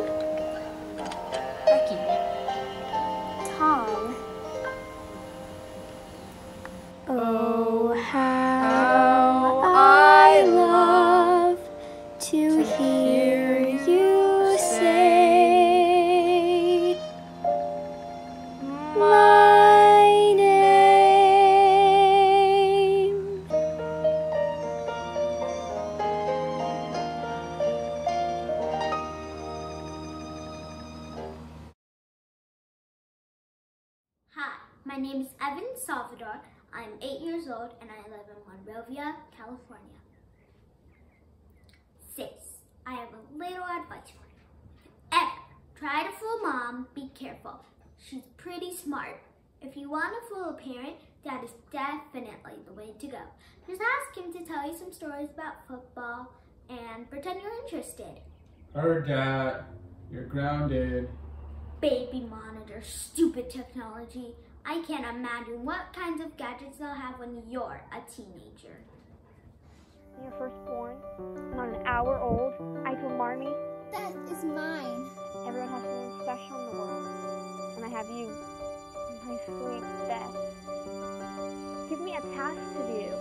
Imagine what kinds of gadgets they'll have when you're a teenager. When you're first born, not an hour old, I told Marmee, Beth is mine. everyone has something special in the world. And I have you, my sweet Beth. Give me a task to do.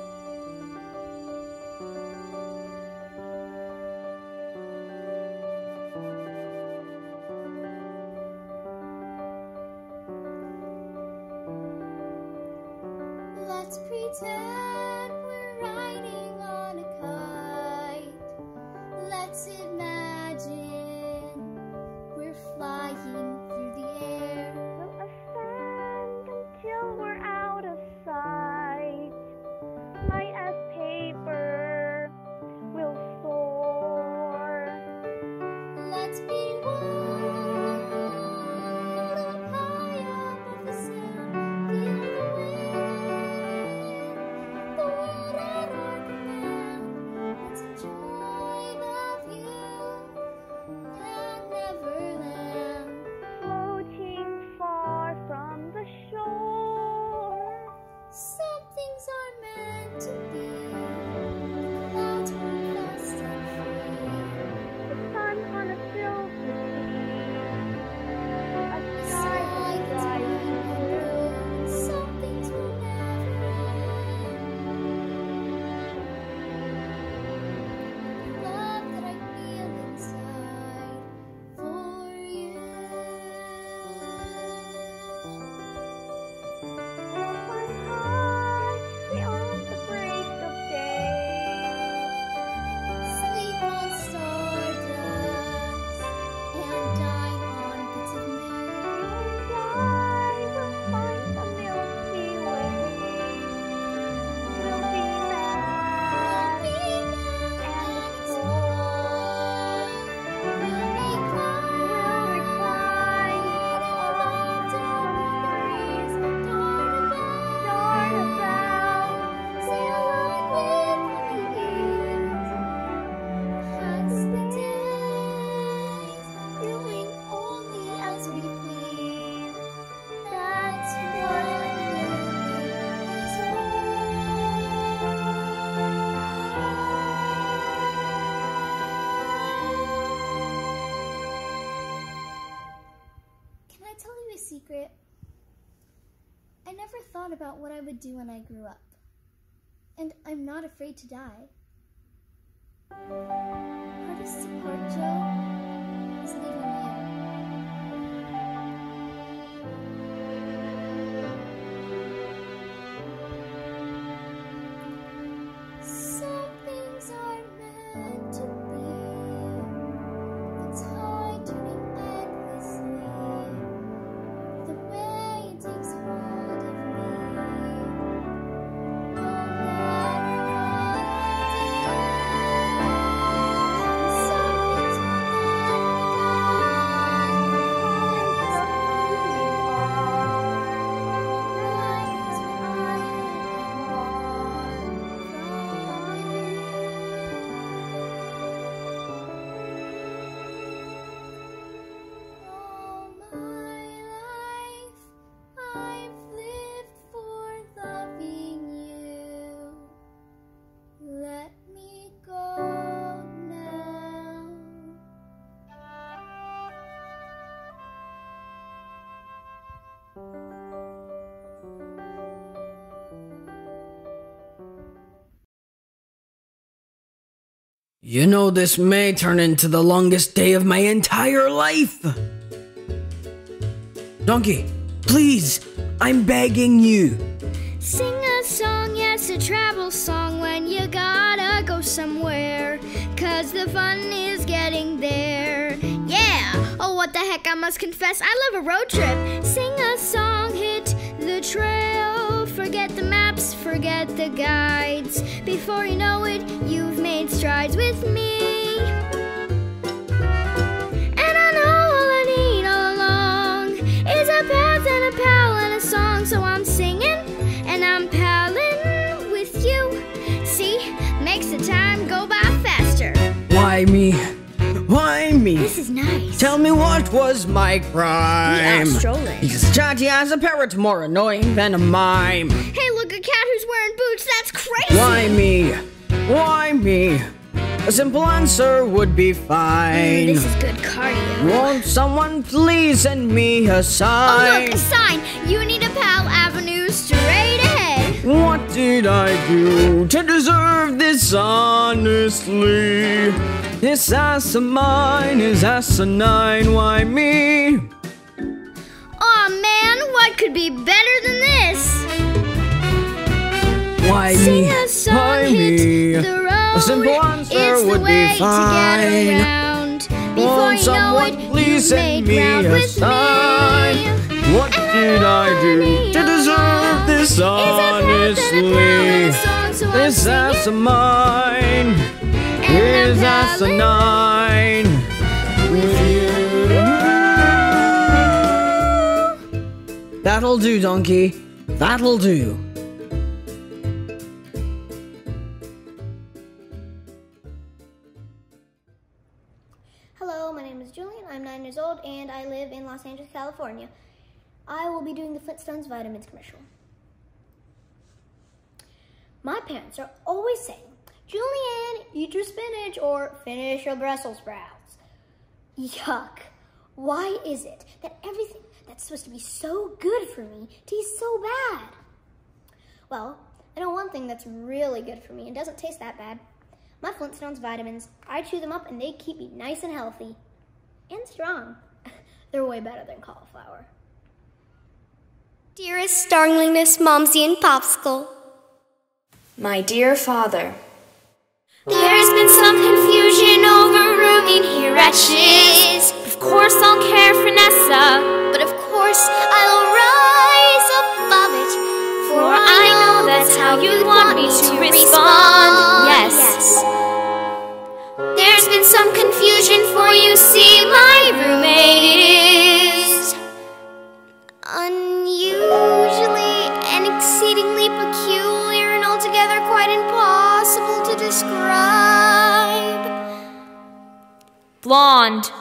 Would do when I grew up. And I'm not afraid to die. You know, this may turn into the longest day of my entire life. Donkey, please, I'm begging you. Sing a song, yes, a travel song when you gotta go somewhere. Cause the fun is getting there. Yeah! Oh, what the heck, I must confess, I love a road trip. Sing a song, hit the trail. Forget the maps, forget the guides. Before you know it, you've made strides with me. This is nice. Tell me what was my crime? We are strolling. Because chatty as a parrot, more annoying than a mime. Hey, look, a cat who's wearing boots. That's crazy. Why me? Why me? A simple answer would be fine. Mm, this is good cardio. Won't someone please send me a sign? Oh, look, a sign. You need a pal avenue straight ahead. What did I do to deserve this honestly? This ass of mine is asinine, why me? Aw, man, what could be better than this? Why Sing me? a song, Why hit me? the road. A simple answer it's would the way be to fine. get around. Before Won't you know it, please you send me a with sign? me. What did I do to deserve this honestly? This ass of mine is asinine with you. That'll do, donkey. That'll do. Hello, my name is Julian. I'm nine years old and I live in Los Angeles, California. I will be doing the Flintstones vitamins commercial. My parents are always saying, Julian, eat your spinach or finish your Brussels sprouts. Yuck. Why is it that everything that's supposed to be so good for me tastes so bad? Well, I know one thing that's really good for me and doesn't taste that bad. My Flintstones vitamins. I chew them up and they keep me nice and healthy. And strong. They're way better than cauliflower. Dearest darlingness, Momsy and Popsicle. My dear father, There's been some confusion over rooming here at Shiz. Of course, I'll care for Nessa, but of course, I'll rise above it. For I know that's how you'd want me to respond. Yes. There's been some confusion, for you see, my roommate is blonde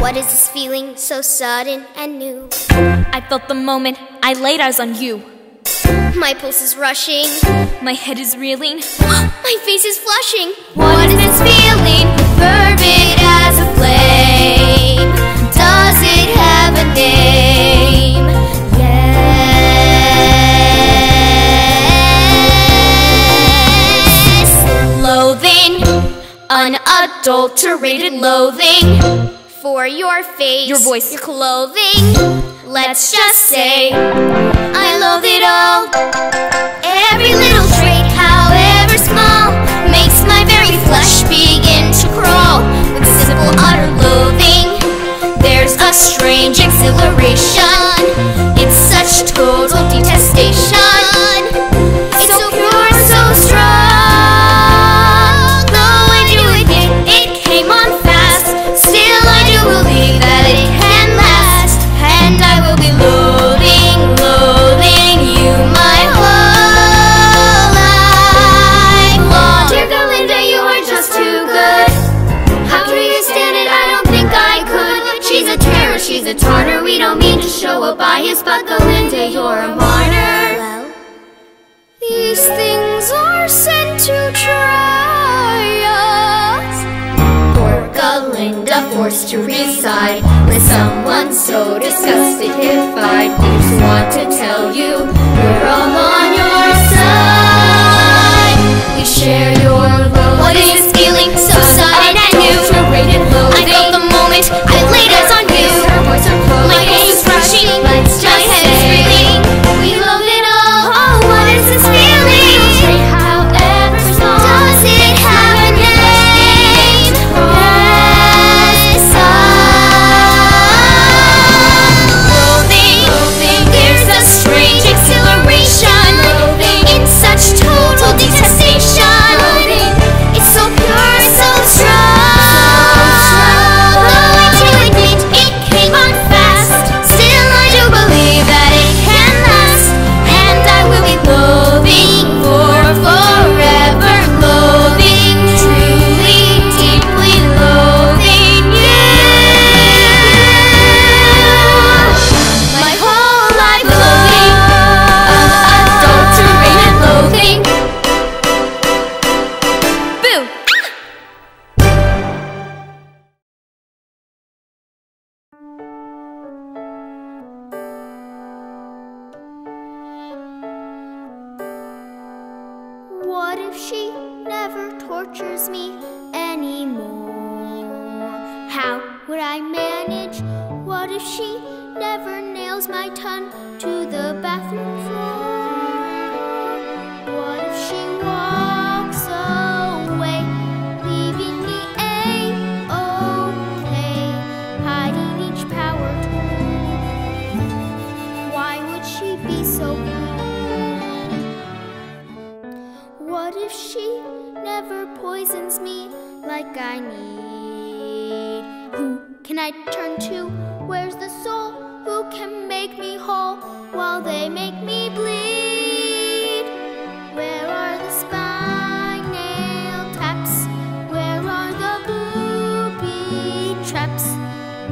What is this feeling so sudden and new? I felt the moment I laid eyes on you. My pulse is rushing. My head is reeling. My face is flushing. what, what is this feeling? Fervid as a flame. Does it have a name? Unadulterated loathing for your face, Your voice. your clothing. Let's just say I loathe it all. Every little trait, however small, makes my very flesh begin to crawl with simple utter loathing. There's a strange exhilaration. It's such total detestation. A but Galinda, you're a martyr. These things are sent to try us. Poor Galinda forced to reside with someone so disgusted if I Just want to tell you, we're all on your side. We share your loathing. What is this feeling so sudden and new? I felt the moment I laid eyes on you. My face is rushing, let's just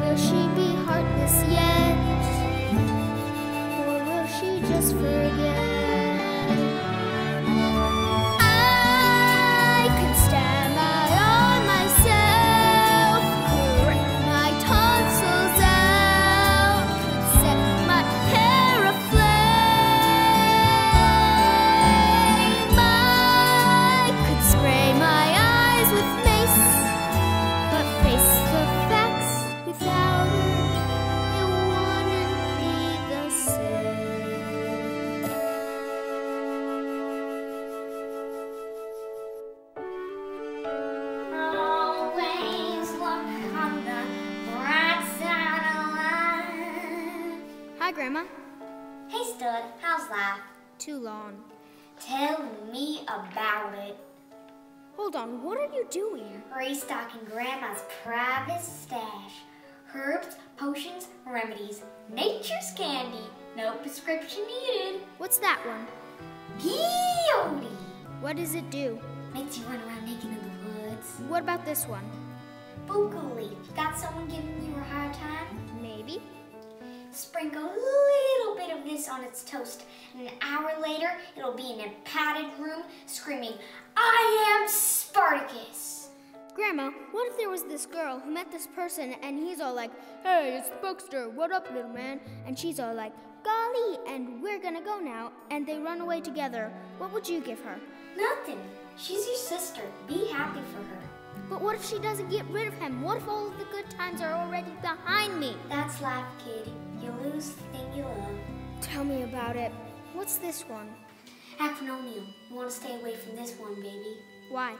Will she be heartless yet? Or will she just forget? Are you doing? Restocking Grandma's private stash. Herbs, potions, remedies. Nature's candy. No prescription needed. What's that one? Peyote. What does it do? Makes you run around naked in the woods. What about this one? Buku leaf. Got someone giving you a hard time? Maybe. Sprinkle a little bit of this on its toast. And an hour later, it'll be in a padded room screaming, I am Spartacus. Grandma, what if there was this girl who met this person and he's all like, Hey, it's Buckster, what up, little man? And she's all like, Golly, and we're gonna go now. And they run away together. What would you give her? Nothing. She's your sister. Be happy for her. But But what if she doesn't get rid of him? What if all of the good times are already behind me? That's life, kid. You lose the thing you love. Tell me about it. What's this one? Acrimonium. You want to stay away from this one, baby. Why?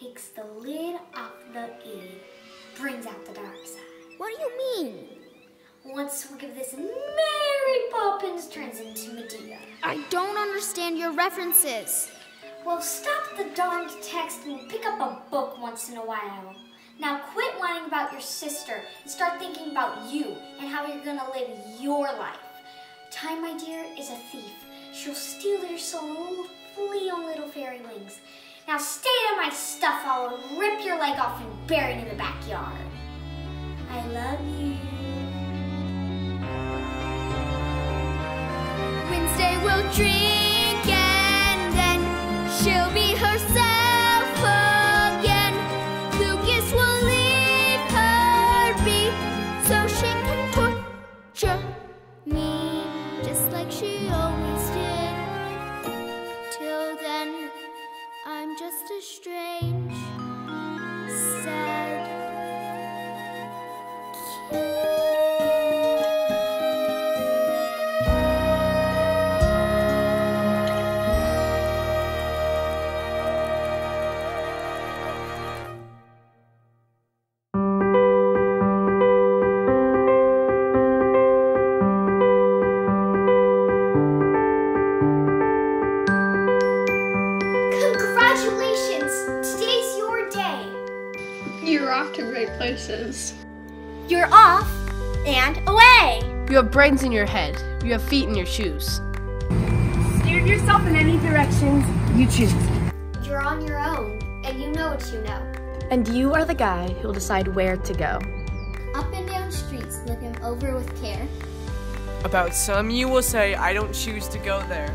Takes the lid off the id. Brings out the dark side. What do you mean? Once we give this Mary Poppins turns into Medea. I don't understand your references. Well, stop the darned text and pick up a book once in a while. Now quit whining about your sister and start thinking about you and how you're gonna live your life. Time, my dear, is a thief. She'll steal your soul flee on little fairy wings. Now stay out of my stuff, I'll rip your leg off and bury it in the backyard. I love you. Wednesday will drink to great places. You're off and away. You have brains in your head. You have feet in your shoes. Steer yourself in any directions you choose. You're on your own, and you know what you know. And you are the guy who'll decide where to go. Up and down streets, look him over with care. About some, you will say, I don't choose to go there.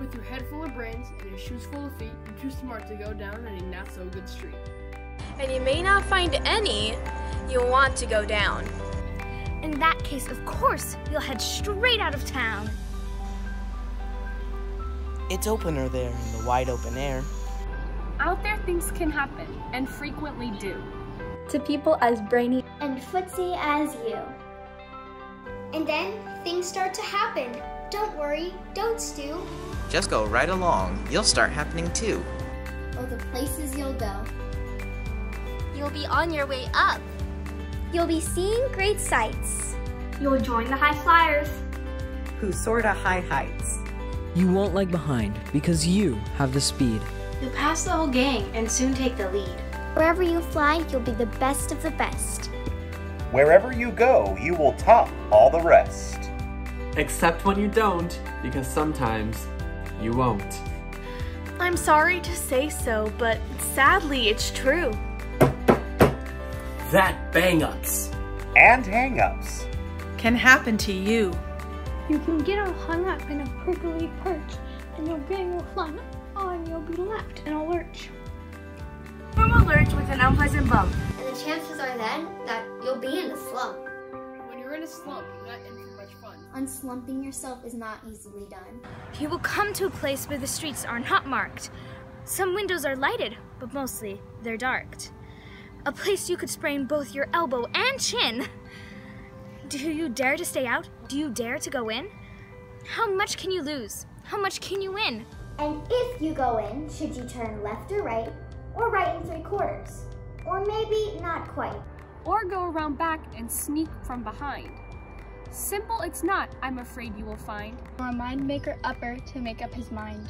With your head full of brains and your shoes full of feet, you're too smart to go down any not so good street. And you may not find any you'll want to go down. In that case, of course, you'll head straight out of town. It's opener there in the wide open air. Out there, things can happen, and frequently do. To people as brainy and footsie as you. And then things start to happen. Don't worry, don't stew. Just go right along. You'll start happening too. Oh, the places you'll go. You'll be on your way up. You'll be seeing great sights. You'll join the high flyers. Who soar to high heights. You won't lag behind because you have the speed. You'll pass the whole gang and soon take the lead. Wherever you fly, you'll be the best of the best. Wherever you go, you will top all the rest. Except when you don't, because sometimes you won't. I'm sorry to say so, but sadly it's true. That bang ups. And hang ups. Can happen to you. You can get all hung up in a prickly perch, and your gang will fly on, you'll be left in a lurch. From a lurch with an unpleasant bump. And the chances are then that you'll be in a slump. When you're in a slump, you're not in for much fun. Unslumping yourself is not easily done. You will come to a place where the streets are not marked. Some windows are lighted, but mostly they're darked. A place you could sprain both your elbow and chin. Do you dare to stay out? Do you dare to go in? How much can you lose? How much can you win? And if you go in, should you turn left or right, or right and three quarters? Or maybe not quite. Or go around back and sneak from behind. Simple it's not, I'm afraid you will find. Or a mind maker upper to make up his mind.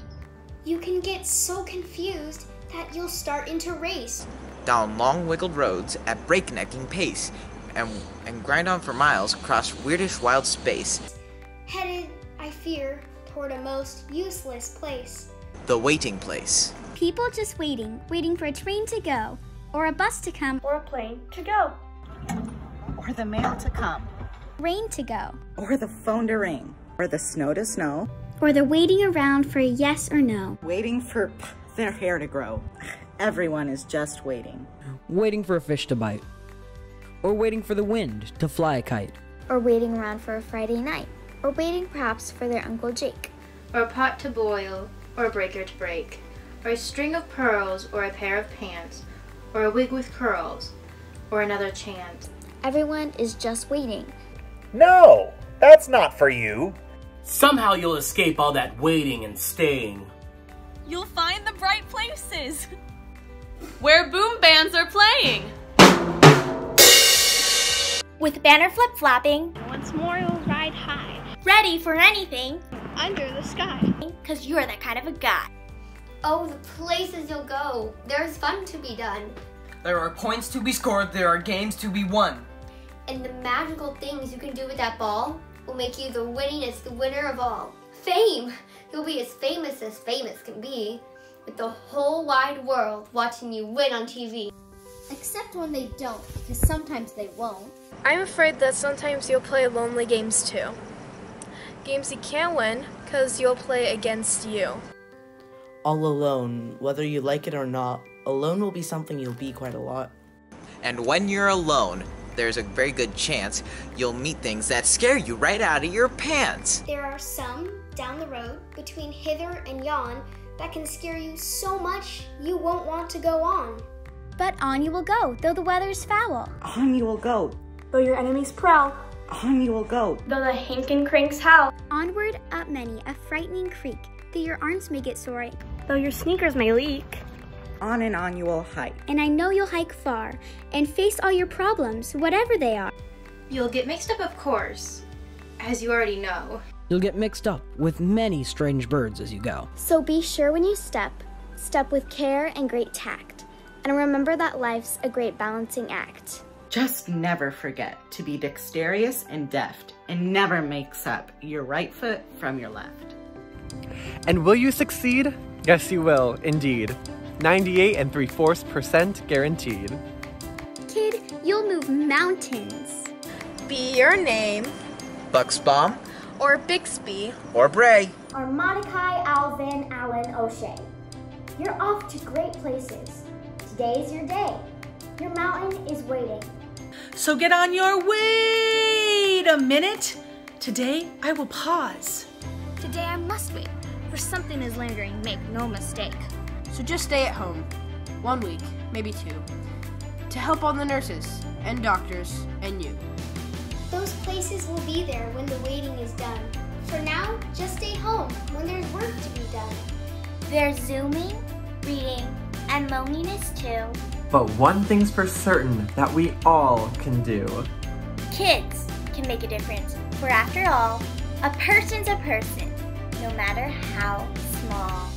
You can get so confused that you'll start into race. Down long wiggled roads at breaknecking pace, and, and grind on for miles across weirdish wild space. Headed, I fear, toward a most useless place. The waiting place. People just waiting, waiting for a train to go, or a bus to come, or a plane to go, or the mail to come, rain to go, or the phone to ring, or the snow to snow, or the waiting around for a yes or no, waiting for their hair to grow. Everyone is just waiting. Waiting for a fish to bite. Or waiting for the wind to fly a kite. Or waiting around for a Friday night. Or waiting perhaps for their Uncle Jake. Or a pot to boil, or a breaker to break. Or a string of pearls, or a pair of pants. or a wig with curls, or another chance. Everyone is just waiting. No, that's not for you. Somehow you'll escape all that waiting and staying. You'll find the bright places where boom bands are playing. With banner flip flopping, Once more you'll ride high. ready for anything, Under the sky. cause you're that kind of a guy. Oh, the places you'll go. There's fun to be done. There are points to be scored, there are games to be won. And the magical things you can do with that ball will make you the winningest, the winner of all. Fame! You'll be as famous as famous can be, with the whole wide world watching you win on TV. Except when they don't, because sometimes they won't. I'm afraid that sometimes you'll play lonely games too. Games you can't win because you'll play against you. All alone, whether you like it or not, alone will be something you'll be quite a lot. And when you're alone, there's a very good chance you'll meet things that scare you right out of your pants. There are some down the road between hither and yon that can scare you so much you won't want to go on. But on you will go, though the weather's foul. On you will go. Though your enemies prowl, On you will go. though the Hakken-Kraks howl, Onward up many a frightening creek, though your arms may get sore. though your sneakers may leak. On and on you will hike. And I know you'll hike far and face all your problems, whatever they are. You'll get mixed up, of course, as you already know. You'll get mixed up with many strange birds as you go. So be sure when you step, step with care and great tact. And remember that life's a great balancing act. Just never forget to be dexterous and deft and never mix up your right foot from your left. And will you succeed? Yes, you will, indeed. 98 and 3 fourths percent guaranteed. Kid, you'll move mountains. Be your name, Buxbaum or Bixby, or Bray. Or Mordecai Ali Van Allen O'Shea. You're off to great places. Today's your day. Your mountain is waiting. So get on your wait a minute. Today I will pause. Today I must wait, for something is lingering, make no mistake. So just stay at home. One week, maybe two. To help all the nurses and doctors and you. Those places will be there when the waiting is done. For now, just stay home when there's work to be done. There's zooming, reading, and loneliness too. But one thing's for certain that we all can do. Kids can make a difference, for after all, a person's a person, no matter how small.